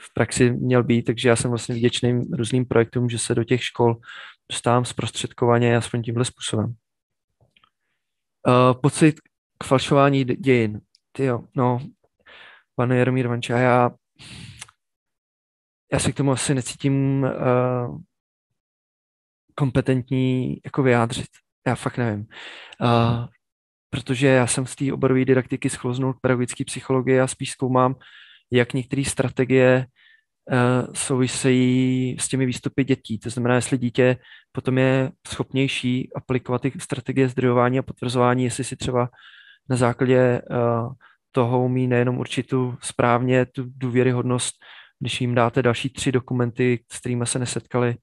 v praxi měl být, takže já jsem vlastně vděčný různým projektům, že se do těch škol dostávám zprostředkovaně aspoň tímhle způsobem. Uh, pocit k falšování dějin. Ty jo, no, pane Jaromír Vanča, já, já se k tomu asi necítím uh, kompetentní jako vyjádřit. Já fakt nevím. Uh, protože já jsem z té oborové didaktiky schloznul k pedagogické psychologii a spíš zkoumám, jak některé strategie uh, souvisejí s těmi výstupy dětí. To znamená, jestli dítě potom je schopnější aplikovat ty strategie zdrojování a potvrzování, jestli si třeba na základě uh, toho umí nejenom určitou správně tu důvěryhodnost, když jim dáte další tři dokumenty, s kterými se nesetkali,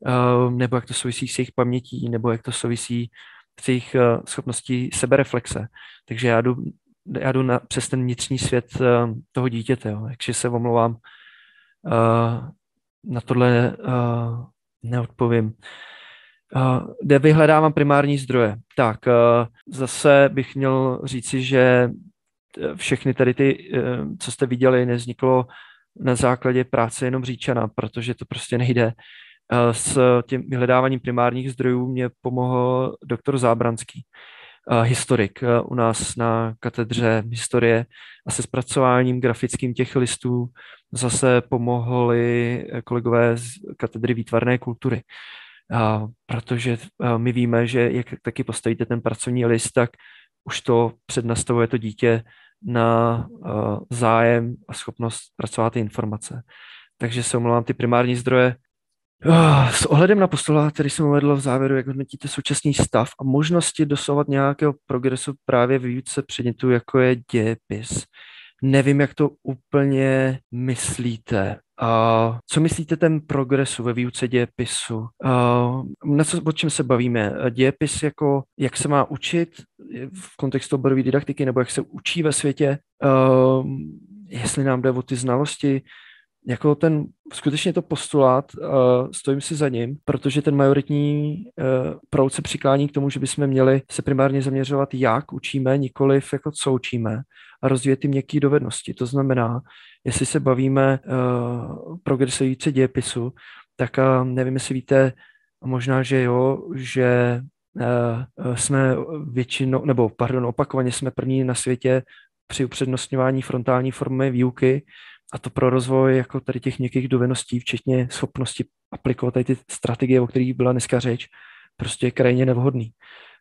uh, nebo jak to souvisí s jejich pamětí, nebo jak to souvisí s jejich uh, schopností sebereflexe. Takže já jdu já jdu na, přes ten vnitřní svět uh, toho dítěte, jo. takže se omlouvám, na tohle neodpovím. Kde vyhledávám primární zdroje? Tak, zase bych měl říci, že všechny tady ty, co jste viděli, nevzniklo na základě práce jenom Říčana, protože to prostě nejde. Uh, s tím vyhledáváním primárních zdrojů mě pomohl doktor Zábranský. Eh, historik eh, u nás na katedře historie a se zpracováním grafickým těch listů zase pomohli kolegové z katedry výtvarné kultury. A protože eh, my víme, že jak taky postavíte ten pracovní list, tak už to přednastavuje to dítě na zájem a schopnost pracovat ty informace. Takže se omlouvám, ty primární zdroje Ah, s ohledem na postulát, který jsem uvedl v závěru, jak hodnotíte současný stav a možnosti dosovat nějakého progresu právě v výuce předmětů, jako je dějepis. Nevím, jak to úplně myslíte. A co myslíte ten progresu ve výuce dějepisu? A na co, o čem se bavíme? Dějepis jako, jak se má učit v kontextu oborové didaktiky, nebo jak se učí ve světě? A jestli nám jde o ty znalosti, jako ten, skutečně to postulát, uh, stojím si za ním, protože ten majoritní uh, proud se přiklání k tomu, že bychom měli se primárně zaměřovat, jak učíme, nikoliv jako co učíme a rozvíjet ty měkké dovednosti. To znamená, jestli se bavíme uh, progresující dějepisu, tak uh, nevím, jestli víte, možná, že jo, že uh, jsme většinou, nebo pardon, opakovaně jsme první na světě při upřednostňování frontální formy výuky, a to pro rozvoj jako tady těch měkkých dovedností, včetně schopnosti aplikovat tady ty strategie, o kterých byla dneska řeč, prostě je krajně nevhodný.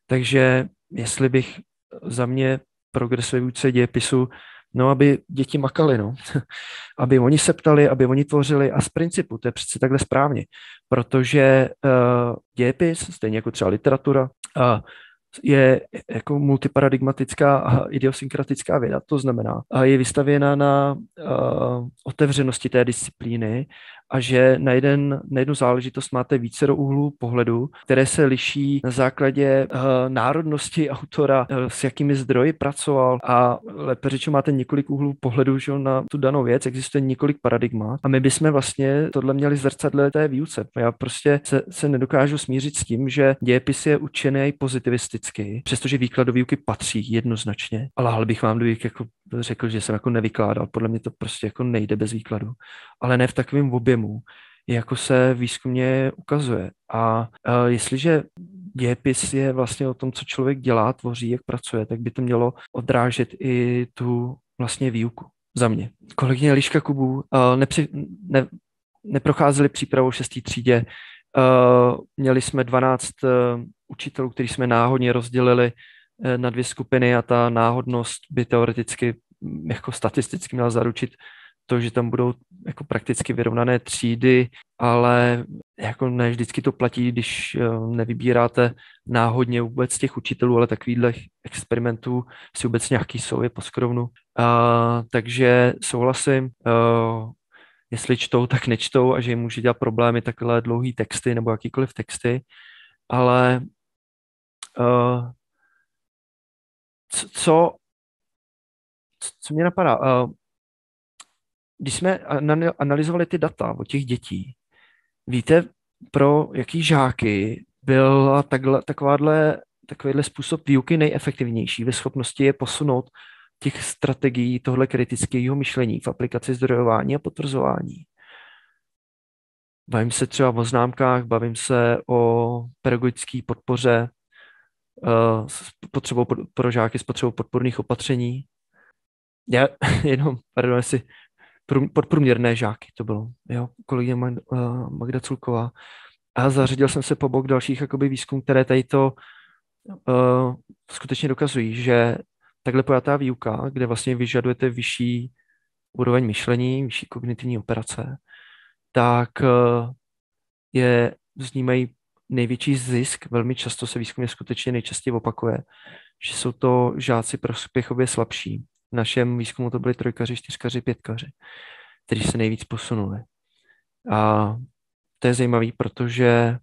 Takže jestli bych za mě progres ve výuce dějepisu, no aby děti makali, no. aby oni se ptali, aby oni tvořili a z principu, to je přece takhle správně, protože uh, dějepis, stejně jako třeba literatura, uh, je jako multiparadigmatická a idiosynkratická věda, to znamená, a je vystavěna na uh, otevřenosti té disciplíny a že na, jeden, na jednu záležitost máte více do úhlů pohledu, které se liší na základě uh, národnosti autora, uh, s jakými zdroji pracoval a lépe řečeno máte několik úhlů pohledu že na tu danou věc, existuje několik paradigmat a my bychom vlastně tohle měli zrcadle té výuce. Já prostě se, se nedokážu smířit s tím, že dějepis je učený pozitivisticky, přestože výklad do výuky patří jednoznačně, ale lhal bych vám do jako řekl, že jsem jako nevykládal. Podle mě to prostě jako nejde bez výkladu. Ale ne v takovém objemu, jako se výzkumně ukazuje. A, a jestliže dějepis je vlastně o tom, co člověk dělá, tvoří, jak pracuje, tak by to mělo odrážet i tu vlastně výuku za mě. Kolegyně Liška Kubu uh, nepři, ne, neprocházeli přípravou v šestý třídě. Uh, měli jsme 12 uh, učitelů, který jsme náhodně rozdělili uh, na dvě skupiny a ta náhodnost by teoreticky jako statisticky měla zaručit to, že tam budou jako prakticky vyrovnané třídy, ale jako ne vždycky to platí, když eh, nevybíráte náhodně vůbec těch učitelů, ale takovýhle experimentů si vůbec nějaký jsou, je poskrovnu. A, takže souhlasím, a, eh, jestli čtou, tak nečtou a že jim může dělat problémy takhle dlouhý texty nebo jakýkoliv texty, ale eh, co co mě napadá, uh, když jsme analyzovali ty data od těch dětí, víte, pro jaký žáky byl takhle, takováhle, takovýhle způsob výuky nejefektivnější ve schopnosti je posunout těch strategií tohle kritického myšlení v aplikaci zdrojování a potvrzování. Bavím se třeba o známkách, bavím se o pedagogické podpoře, s potřebou pro žáky s potřebou podporných opatření já jenom, pardon, jestli podprůměrné žáky to bylo, jo, kolegyně eh, Magda Culková. A zařadil jsem se po bok dalších jakoby výzkum, které tady to uh, skutečně dokazují, že takhle pojatá výuka, kde vlastně vyžadujete vyšší úroveň myšlení, vyšší kognitivní operace, tak uh, je, vnímají největší zisk, velmi často se výzkumně skutečně nejčastěji opakuje, že jsou to žáci prospěchově slabší, v našem výzkumu to byli trojkaři, čtyřkaři, pětkaři, kteří se nejvíc posunuli. A to je zajímavé, protože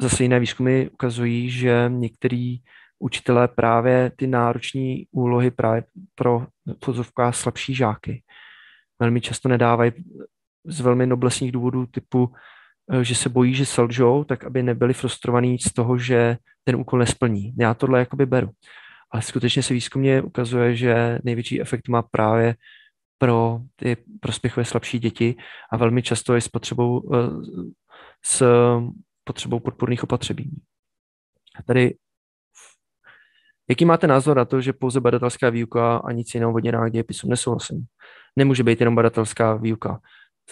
zase jiné výzkumy ukazují, že některý učitelé právě ty nároční úlohy právě pro pozovká slabší žáky velmi často nedávají z velmi noblesních důvodů typu, že se bojí, že selžou, tak aby nebyli frustrovaní z toho, že ten úkol nesplní. Já tohle jakoby beru ale skutečně se výzkumně ukazuje, že největší efekt má právě pro ty prospěchové slabší děti a velmi často je s potřebou, eh, s potřebou podporných opatření. Tady Jaký máte názor na to, že pouze badatelská výuka a nic jiného v dějepisu nesouhlasím? Nemůže být jenom badatelská výuka.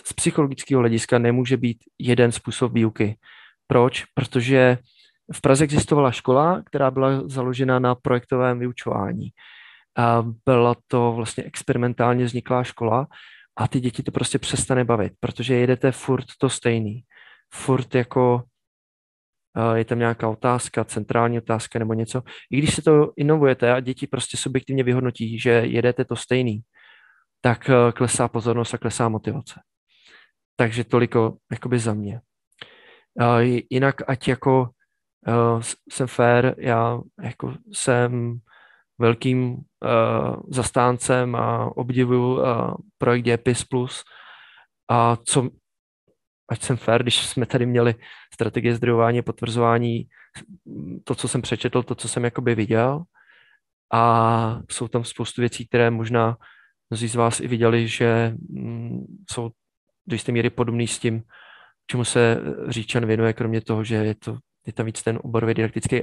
Z psychologického hlediska nemůže být jeden způsob výuky. Proč? Protože v Praze existovala škola, která byla založena na projektovém vyučování. A byla to vlastně experimentálně vzniklá škola a ty děti to prostě přestane bavit, protože jedete furt to stejný. Furt jako je tam nějaká otázka, centrální otázka nebo něco. I když se to inovujete a děti prostě subjektivně vyhodnotí, že jedete to stejný, tak klesá pozornost a klesá motivace. Takže toliko jakoby za mě. Jinak ať jako jsem fair, já jako jsem velkým zastáncem a obdivuju projekt DPIS+, a co, ať jsem fair, když jsme tady měli strategie zdrojování potvrzování, to, co jsem přečetl, to, co jsem jakoby viděl, a jsou tam spoustu věcí, které možná mnozí z vás i viděli, že mm, jsou do jisté míry podobný s tím, čemu se Říčan věnuje, kromě toho, že je, to, je tam víc ten oborový didaktický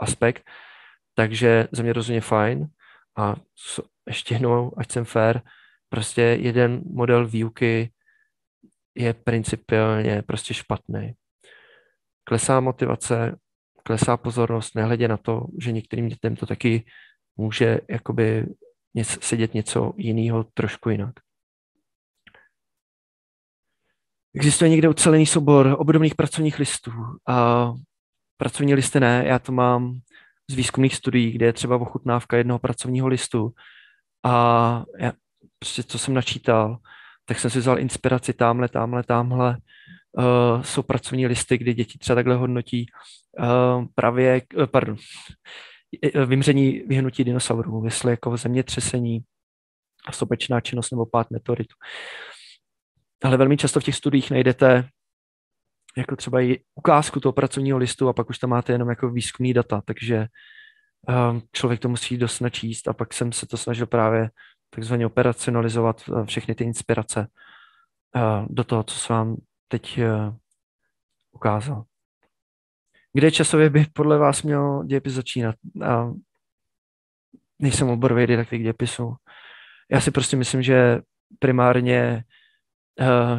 aspekt. Takže za mě rozhodně fajn. A ještě jednou, ať jsem fair, prostě jeden model výuky je principiálně prostě špatný. Klesá motivace, klesá pozornost, nehledě na to, že některým dětem to taky může jakoby sedět něco jiného trošku jinak. Existuje někde ucelený soubor obdobných pracovních listů. A pracovní listy ne, já to mám z výzkumných studií, kde je třeba ochutnávka jednoho pracovního listu. A já, prostě co jsem načítal, tak jsem si vzal inspiraci tamhle, tamhle, tamhle. Uh, jsou pracovní listy, kdy děti třeba takhle hodnotí uh, právě, uh, pardon, vymření, vyhnutí dinosaurů, jestli jako zemětřesení, sopečná činnost nebo pád meteoritu. Ale velmi často v těch studiích najdete jako třeba i ukázku toho pracovního listu a pak už tam máte jenom jako výzkumný data, takže um, člověk to musí dost načíst a pak jsem se to snažil právě takzvaně operacionalizovat uh, všechny ty inspirace uh, do toho, co jsem vám teď uh, ukázal. Kde časově by podle vás měl dějepis začínat? A nejsem oborový didaktik dějepisu. Já si prostě myslím, že primárně uh,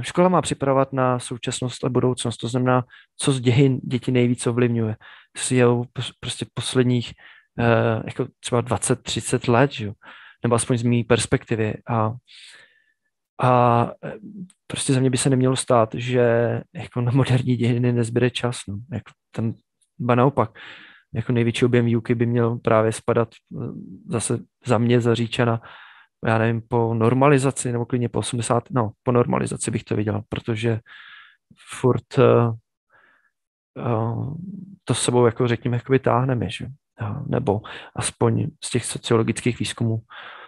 škola má připravovat na současnost a budoucnost. To znamená, co z dějin děti nejvíc ovlivňuje. Je prostě posledních uh, jako třeba 20-30 let, že? nebo aspoň z mé perspektivy. A, a prostě za mě by se nemělo stát, že jako na moderní dějiny nezbyde čas. No. Jako ten ba naopak, jako největší objem výuky by měl právě spadat eh, zase za mě, za Říčana, já nevím, po normalizaci, nebo klidně po 80, no, po normalizaci bych to viděl, protože furt uh, to s sebou, jako řekněme, jako vytáhneme, že? nebo aspoň z těch sociologických výzkumů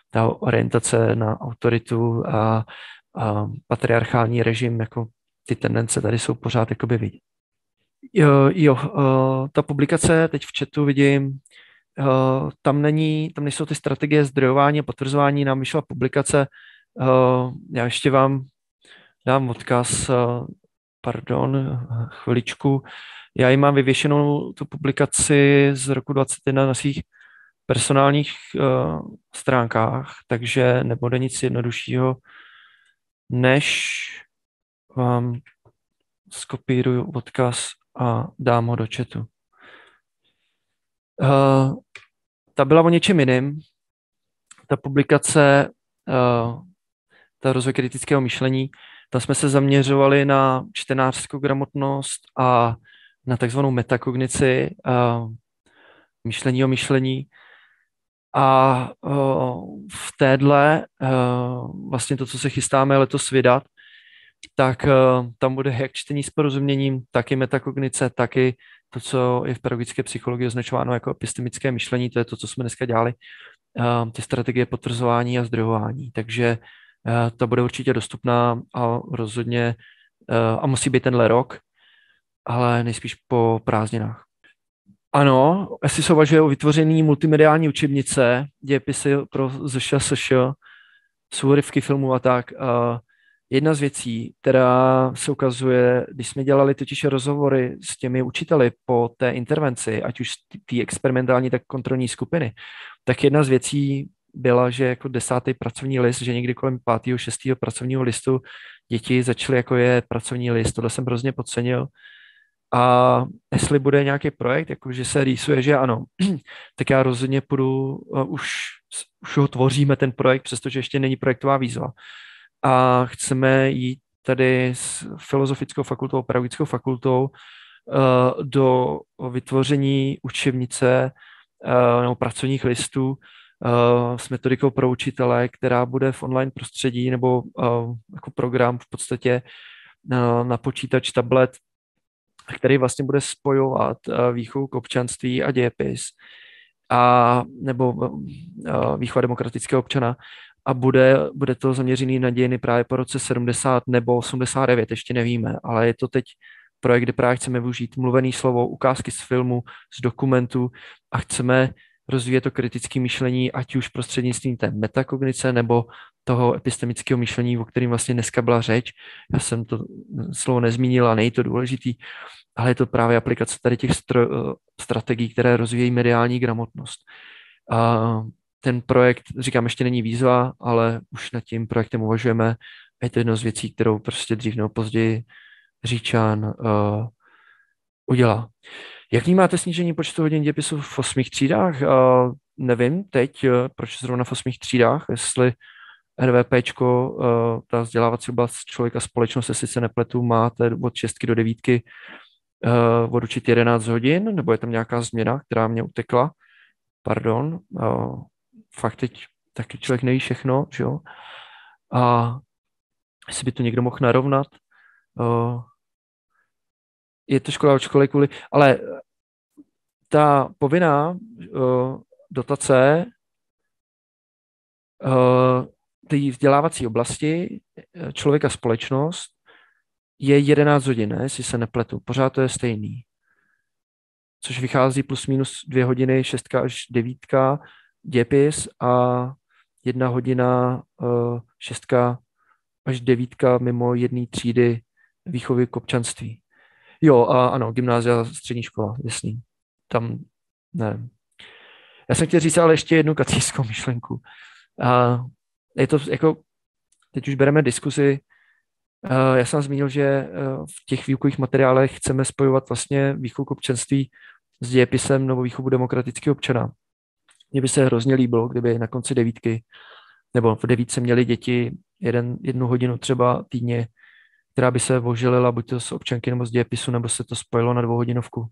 ta orientace na autoritu a, a patriarchální režim, jako ty tendence tady jsou pořád jakoby vidět. Jo, jo ta publikace, teď v chatu vidím, uh, tam, není, tam nejsou ty strategie zdrojování a potvrzování, nám vyšla publikace, uh, já ještě vám dám odkaz, uh, pardon, chviličku, já ji mám vyvěšenou tu publikaci z roku 2021 na svých personálních stránkách, takže nebude nic jednoduššího, než vám skopíruju odkaz a dám ho do chatu. Uh, ta byla o něčem jiným. Ta publikace, uh, ta rozvoj kritického myšlení, tam jsme se zaměřovali na čtenářskou gramotnost a na takzvanou metakognici, uh, myšlení o myšlení. A uh, v téhle, uh, vlastně to, co se chystáme letos vydat, tak uh, tam bude jak čtení s porozuměním, tak i metakognice, tak i to, co je v pedagogické psychologii označováno jako epistemické myšlení, to je to, co jsme dneska dělali, uh, ty strategie potvrzování a zdrojování. Takže uh, to bude určitě dostupná a rozhodně uh, a musí být tenhle rok, ale nejspíš po prázdninách. Ano, jestli se uvažuje o vytvoření multimediální učebnice, dějepisy pro ZŠSŠ, souhrivky filmů a tak, uh, Jedna z věcí, která se ukazuje, když jsme dělali totiž rozhovory s těmi učiteli po té intervenci, ať už ty experimentální, tak kontrolní skupiny, tak jedna z věcí byla, že jako desátý pracovní list, že někdy kolem pátého, šestého pracovního listu děti začaly jako je pracovní list. Tohle jsem hrozně podcenil. A jestli bude nějaký projekt, jako že se rýsuje, že ano, tak já rozhodně půjdu, už, už ho tvoříme ten projekt, přestože ještě není projektová výzva a chceme jít tady s filozofickou fakultou, pedagogickou fakultou uh, do vytvoření učebnice uh, nebo pracovních listů uh, s metodikou pro učitele, která bude v online prostředí nebo jako program v podstatě na, počítač, tablet, který vlastně bude spojovat výchovu k občanství a dějepis a nebo výchova demokratického občana a bude, bude to zaměřený na dějiny právě po roce 70 nebo 89, ještě nevíme, ale je to teď projekt, kde právě chceme využít mluvený slovo, ukázky z filmu, z dokumentu a chceme rozvíjet to kritické myšlení, ať už prostřednictvím té metakognice nebo toho epistemického myšlení, o kterém vlastně dneska byla řeč. Já jsem to slovo nezmínil a není to důležitý, ale je to právě aplikace tady těch stro, strategií, které rozvíjejí mediální gramotnost. A ten projekt, říkám, ještě není výzva, ale už nad tím projektem uvažujeme je to jedno z věcí, kterou prostě dřív nebo později Říčan uh, udělá. Jak máte snížení počtu hodin dějepisu v osmých třídách? Uh, nevím teď, uh, proč zrovna v osmých třídách, jestli RVPčko, uh, ta vzdělávací oblast člověka společnost, se nepletu, máte od 6 do 9 uh, od určitě 11 hodin, nebo je tam nějaká změna, která mě utekla? Pardon, uh, fakt teď taky člověk neví všechno, že jo? A jestli by to někdo mohl narovnat, uh, je to škola od školy kvůli, ale ta povinná uh, dotace uh, té vzdělávací oblasti člověka společnost je 11 hodin, ne, jestli se nepletu. Pořád to je stejný. Což vychází plus minus dvě hodiny, šestka až devítka, děpis a jedna hodina, uh, šestka až devítka mimo jedné třídy výchovy k občanství. Jo, a ano, gymnázia, střední škola, jasný. Tam, ne. Já jsem chtěl říct ale ještě jednu kacískou myšlenku. A je to jako, teď už bereme diskuzi, já jsem zmínil, že v těch výukových materiálech chceme spojovat vlastně výchovu k občanství s dějepisem nebo výchovu demokratického občana. Mně by se hrozně líbilo, kdyby na konci devítky nebo v devítce měli děti jeden, jednu hodinu třeba týdně která by se ožilila buď to z občanky nebo z dějepisu, nebo se to spojilo na dvouhodinovku,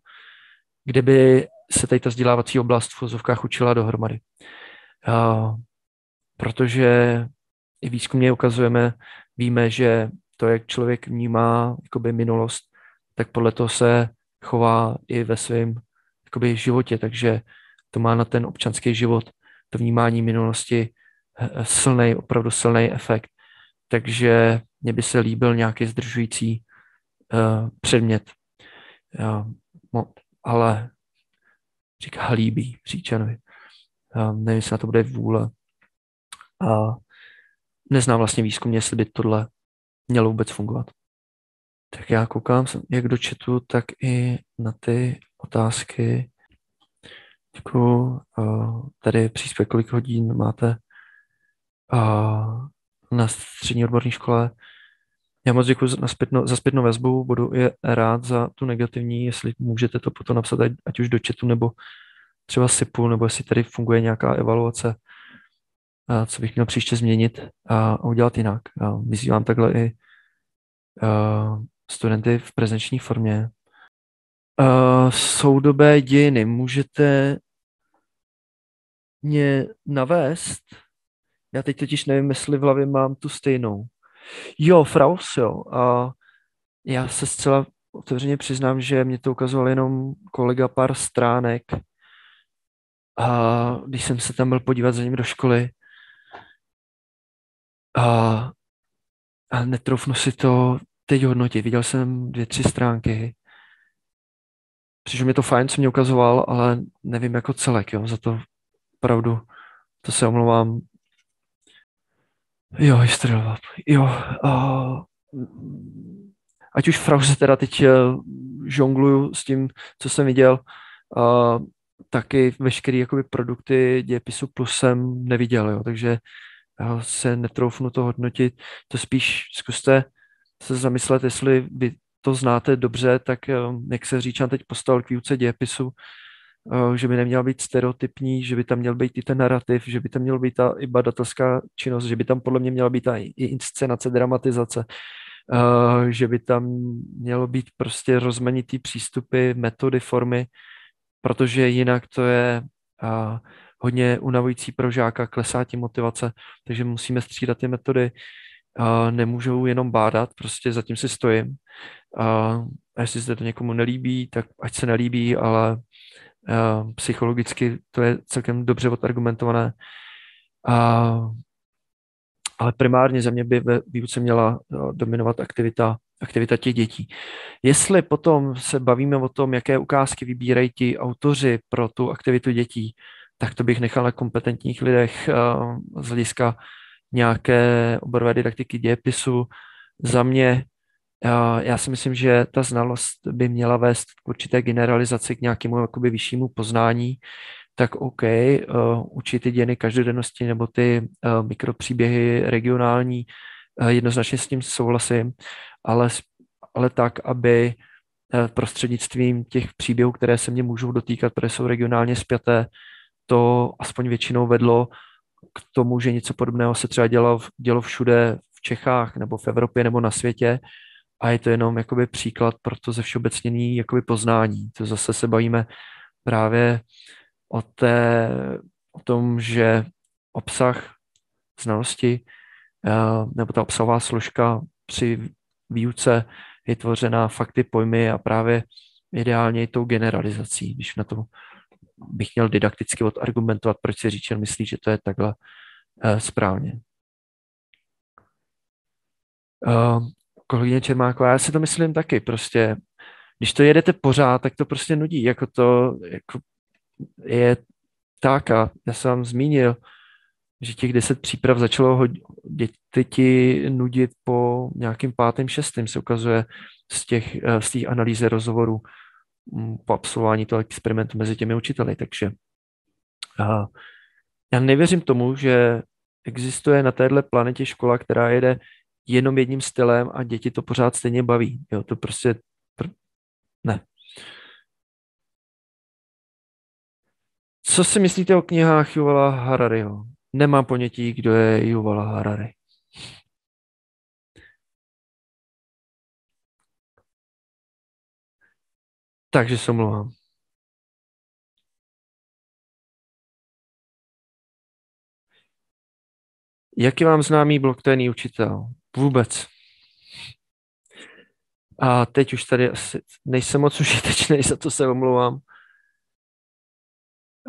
kde by se tady ta vzdělávací oblast v fozovkách učila dohromady. Uh, protože i výzkumně ukazujeme, víme, že to, jak člověk vnímá jakoby minulost, tak podle toho se chová i ve svém životě, takže to má na ten občanský život, to vnímání minulosti eh, silný, opravdu silný efekt. Takže mně by se líbil nějaký zdržující uh, předmět. Uh, ale říká líbí Říčanovi. Uh, nevím, jestli na to bude vůle. A neznám vlastně výzkumně, jestli by tohle mělo vůbec fungovat. Tak já koukám jak do chatu, tak i na ty otázky. Děkuju. Tady příspěvek, kolik hodin máte. Na střední odborné škole. Já moc děkuji za zpětnou, za zpětnou vazbu, budu je rád za tu negativní, jestli můžete to potom napsat, ať, už do chatu, nebo třeba SIPu, nebo jestli tady funguje nějaká evaluace, co bych měl příště změnit a, udělat jinak. Vyzývám takhle i studenty v prezenční formě. A, soudobé dějiny můžete mě navést já teď totiž nevím, jestli v hlavě mám tu stejnou. Jo, Fraus, jo. A já se zcela otevřeně přiznám, že mě to ukazoval jenom kolega pár stránek. A když jsem se tam byl podívat za ním do školy, a, a netroufnu si to teď hodnotit. Viděl jsem dvě, tři stránky. Přišlo mi to fajn, co mě ukazoval, ale nevím jako celek, jo, za to opravdu, to se omlouvám, Jo, historie Jo. Uh, ať už Frause teda teď uh, žongluju s tím, co jsem viděl, uh, taky veškeré jakoby, produkty dějepisu plus jsem neviděl, jo, takže se netroufnu to hodnotit. To spíš zkuste se zamyslet, jestli vy to znáte dobře, tak jak se říčám teď postavil k výuce dějepisu, Eh, že by neměla být stereotypní, že by tam měl být i ten narrativ, že by tam měla být ta i badatelská činnost, že by tam podle mě měla být ta i inscenace, dramatizace, eh, že by tam mělo být prostě rozmanitý přístupy, metody, formy, protože jinak to je hodně unavující pro žáka, klesá tím motivace, takže musíme střídat ty metody. Nemůžou jenom bádat, prostě zatím si stojím. A jestli se to někomu nelíbí, tak ať se nelíbí, ale psychologicky to je celkem dobře odargumentované. A, ale primárně ze mě by ve výuce měla dominovat aktivita, aktivita těch dětí. Jestli potom se bavíme o tom, jaké ukázky vybírají ti autoři pro tu aktivitu dětí, tak to bych nechal na kompetentních lidech z hlediska nějaké oborové didaktiky dějepisu. Za mě já si myslím, že ta znalost by měla vést k určité generalizaci, k nějakému jakoby vyššímu poznání, tak OK, uh, učit ty dějiny každodennosti nebo ty uh, mikropříběhy regionální, uh, jednoznačně s tím souhlasím, ale, ale tak, aby prostřednictvím těch příběhů, které se mě můžou dotýkat, protože jsou regionálně spjaté, to aspoň většinou vedlo k tomu, že něco podobného se třeba dělo, dělo všude v Čechách nebo v Evropě nebo na světě a je to jenom jakoby příklad pro to ze všeobecnění jakoby poznání. To zase se bavíme právě o, té, o tom, že obsah znalosti eh, nebo ta obsahová složka při výuce je tvořena fakty, pojmy a právě ideálně i tou generalizací, když na to bych měl didakticky odargumentovat, proč si říčel myslí, že to je takhle uh, správně. Kolegyně Čermáková, já si to myslím taky, prostě, když to jedete pořád, tak to prostě nudí, jako to jako je tak a já jsem vám zmínil, že těch deset příprav začalo děti nudit po nějakým pátém, šestém se ukazuje z těch eh, z té analýzy rozhovorů mm, po absolvování toho experimentu mezi těmi učiteli. Takže uh, já nevěřím tomu, že existuje na téhle planetě škola, která jede jenom jedním stylem a děti to pořád stejně baví. Jo, to prostě pr- ne. Co si myslíte o knihách Juvala Harariho? Nemám ponětí, kdo je Juvala Harari. Takže se omlouvám. Jak je vám známý blokténný učitel? Vůbec. A teď už tady asi nejsem moc užitečný, za to se omlouvám.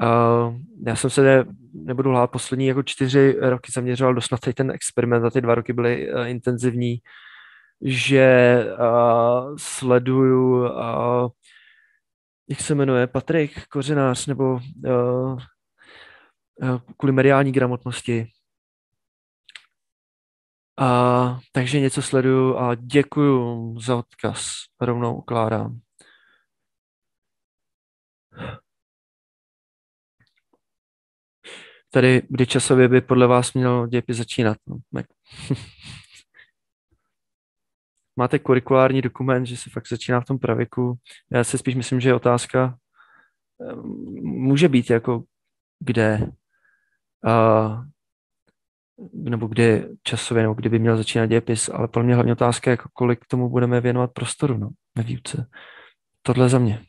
Uh, já jsem se, ne, nebudu hlát, poslední jako čtyři roky zaměřoval dost na ten experiment a ty dva roky byly uh, intenzivní, že uh, sleduju, uh, jak se jmenuje, Patrik Kořenář, nebo uh, uh, kvůli mediální gramotnosti, a, takže něco sleduju a děkuju za odkaz. Rovnou ukládám. Tady, kdy časově by podle vás měl dějepis začínat? No, Máte kurikulární dokument, že se fakt začíná v tom pravěku. Já si spíš myslím, že je otázka ehm, může být jako kde. Uh, nebo kdy časově, nebo kdyby měl začínat dějepis, ale pro mě hlavně otázka je, kolik tomu budeme věnovat prostoru no, ve výuce. Tohle za mě.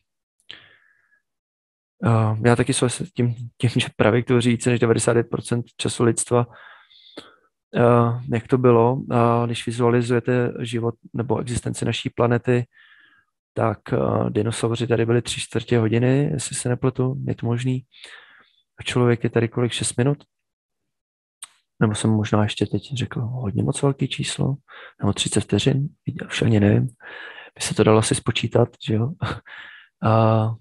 Uh, já taky souhlasím tím, tím, že právě tvoří více než 99% času lidstva. Uh, jak to bylo, uh, když vizualizujete život nebo existenci naší planety, tak uh, dinosauři tady byli tři čtvrtě hodiny, jestli se nepletu, je to možný. A člověk je tady kolik, 6 minut? Nebo jsem možná ještě teď řekl hodně moc velký číslo, nebo 30 vteřin, už nevím, by se to dalo si spočítat, že jo. A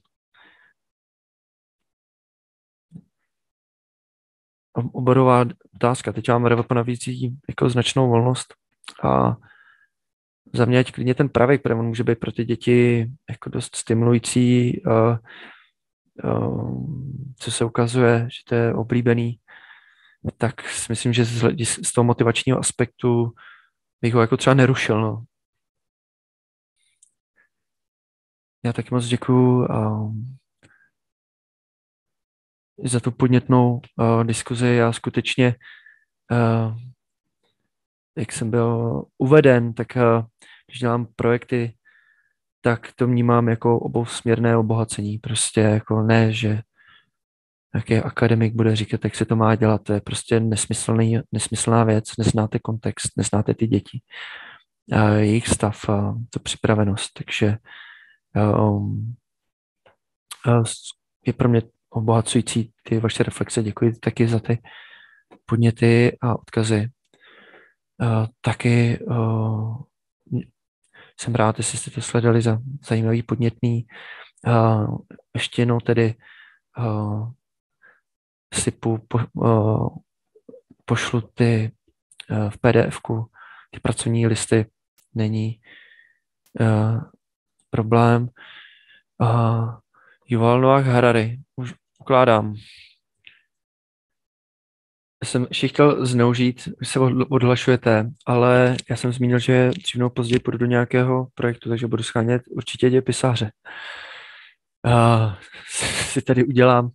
oborová otázka. Teď mám RVP navíc jako značnou volnost a za mě ať klidně ten pravý, protože on může být pro ty děti jako dost stimulující, a, a, co se ukazuje, že to je oblíbený tak si myslím, že z, z toho motivačního aspektu bych ho jako třeba nerušil. No. Já taky moc děkuju um, za tu podnětnou uh, diskuzi. Já skutečně, uh, jak jsem byl uveden, tak uh, když dělám projekty, tak to vnímám jako obousměrné obohacení. Prostě jako ne, že nějaký akademik bude říkat, jak se to má dělat. To je prostě nesmyslný, nesmyslná věc. Neznáte kontext, neznáte ty děti, a jejich stav, a to připravenost. Takže um, je pro mě obohacující ty vaše reflexe. Děkuji taky za ty podněty a odkazy. Uh, taky uh, jsem rád, jestli jste to sledali za zajímavý, podnětný. Uh, ještě jednou tedy uh, sypu po, uh, pošlu ty uh, v pdf ty pracovní listy, není uh, problém. Uh, Yuval Noah Harari, už ukládám. Jsem ještě chtěl zneužít, že se odhlašujete, ale já jsem zmínil, že dřív nebo později půjdu do nějakého projektu, takže budu schánět určitě dějepisáře. Uh, si tady udělám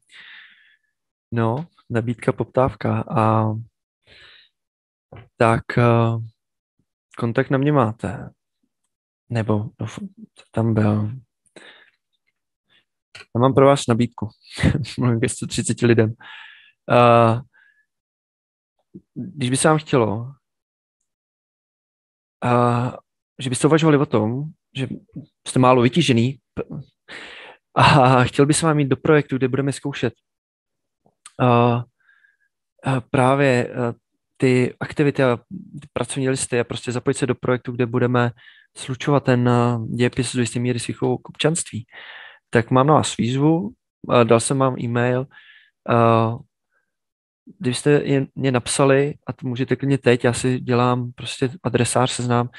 no, nabídka, poptávka a tak uh, kontakt na mě máte. Nebo no, tam byl. Já mám pro vás nabídku. Mluvím ke 130 lidem. Uh, když by se vám chtělo, uh, že byste uvažovali o tom, že jste málo vytížený a chtěl by se vám jít do projektu, kde budeme zkoušet právě ty aktivity a ty pracovní listy a prostě zapojit se do projektu, kde budeme slučovat ten dějepis do jisté míry s výchovou k občanství, tak mám na vás výzvu, dal jsem vám e-mail, kdybyste mě napsali, a to můžete klidně teď, já si dělám prostě adresář, seznám,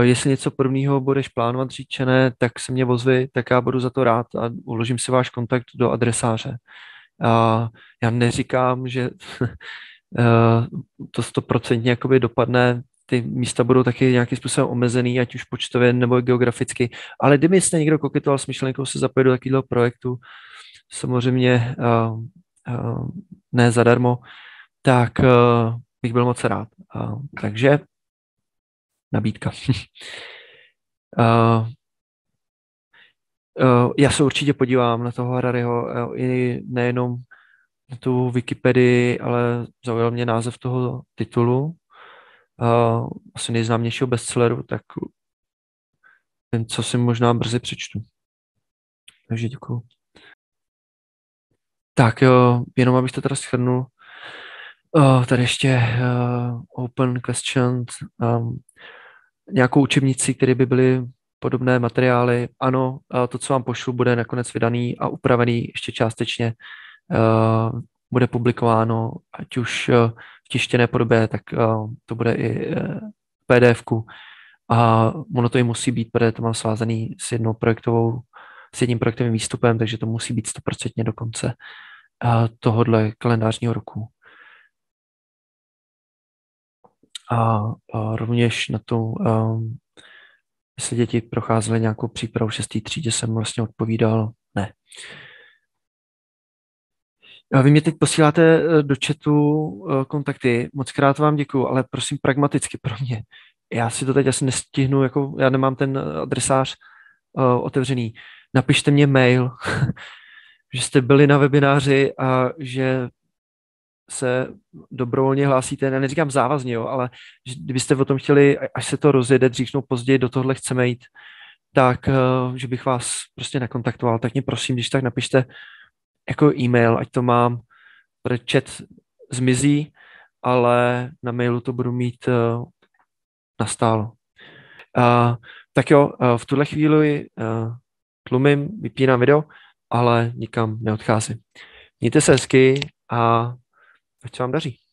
jestli něco podobného budeš plánovat říčené, tak se mě vozvi, tak já budu za to rád a uložím si váš kontakt do adresáře. A já neříkám, že eh, to stoprocentně jakoby dopadne, ty místa budou taky nějakým způsobem omezený, ať už počtově nebo geograficky, ale kdyby jste někdo koketoval s myšlenkou se zapojit do takového projektu, samozřejmě uh, uh, ne zadarmo, tak uh, bych byl moc rád. Uh, takže nabídka. uh, já se určitě podívám na toho Harariho, uh, i nejenom na tu Wikipedii, ale zaujal mě název toho titulu, uh, asi nejznámějšího bestselleru, tak ten, co si možná brzy přečtu. Takže děkuju. Tak jo, jenom abych to teda shrnul. Uh, tady ještě uh, open questions. Um, nějakou učebnici, které by byly podobné materiály. Ano, to, co vám pošlu, bude nakonec vydaný a upravený ještě částečně. Uh, bude publikováno, ať už uh, v tištěné podobě, tak uh, to bude i pdf -ku. A ono to i musí být, protože to mám svázaný s jednou projektovou, s jedním projektovým výstupem, takže to musí být stoprocentně do konce tohohle kalendářního roku. A, rovněž na tu jestli děti procházely nějakou přípravu v šestý třídě, jsem vlastně odpovídal ne. Vy mě teď posíláte eh, do chatu eh, kontakty, moc krát vám děkuju, ale prosím pragmaticky pro mě. Já si to teď asi nestihnu, jako já nemám ten adresář uh, otevřený. Napište mě mail, že jste byli na webináři a že se dobrovolně hlásíte, já neříkám závazně, jo, ale kdybyste o tom chtěli, až se to rozjede dřív nebo později, do tohle chceme jít, tak, eh, že bych vás prostě nekontaktoval, tak mě prosím, když tak napište jako e-mail, ať to mám, protože chat zmizí, ale na mailu to budu mít uh, nastálo. Uh, tak jo, uh, v tuhle chvíli uh, tlumím, vypínám video, ale nikam neodcházím. Mějte se hezky a ať se vám daří.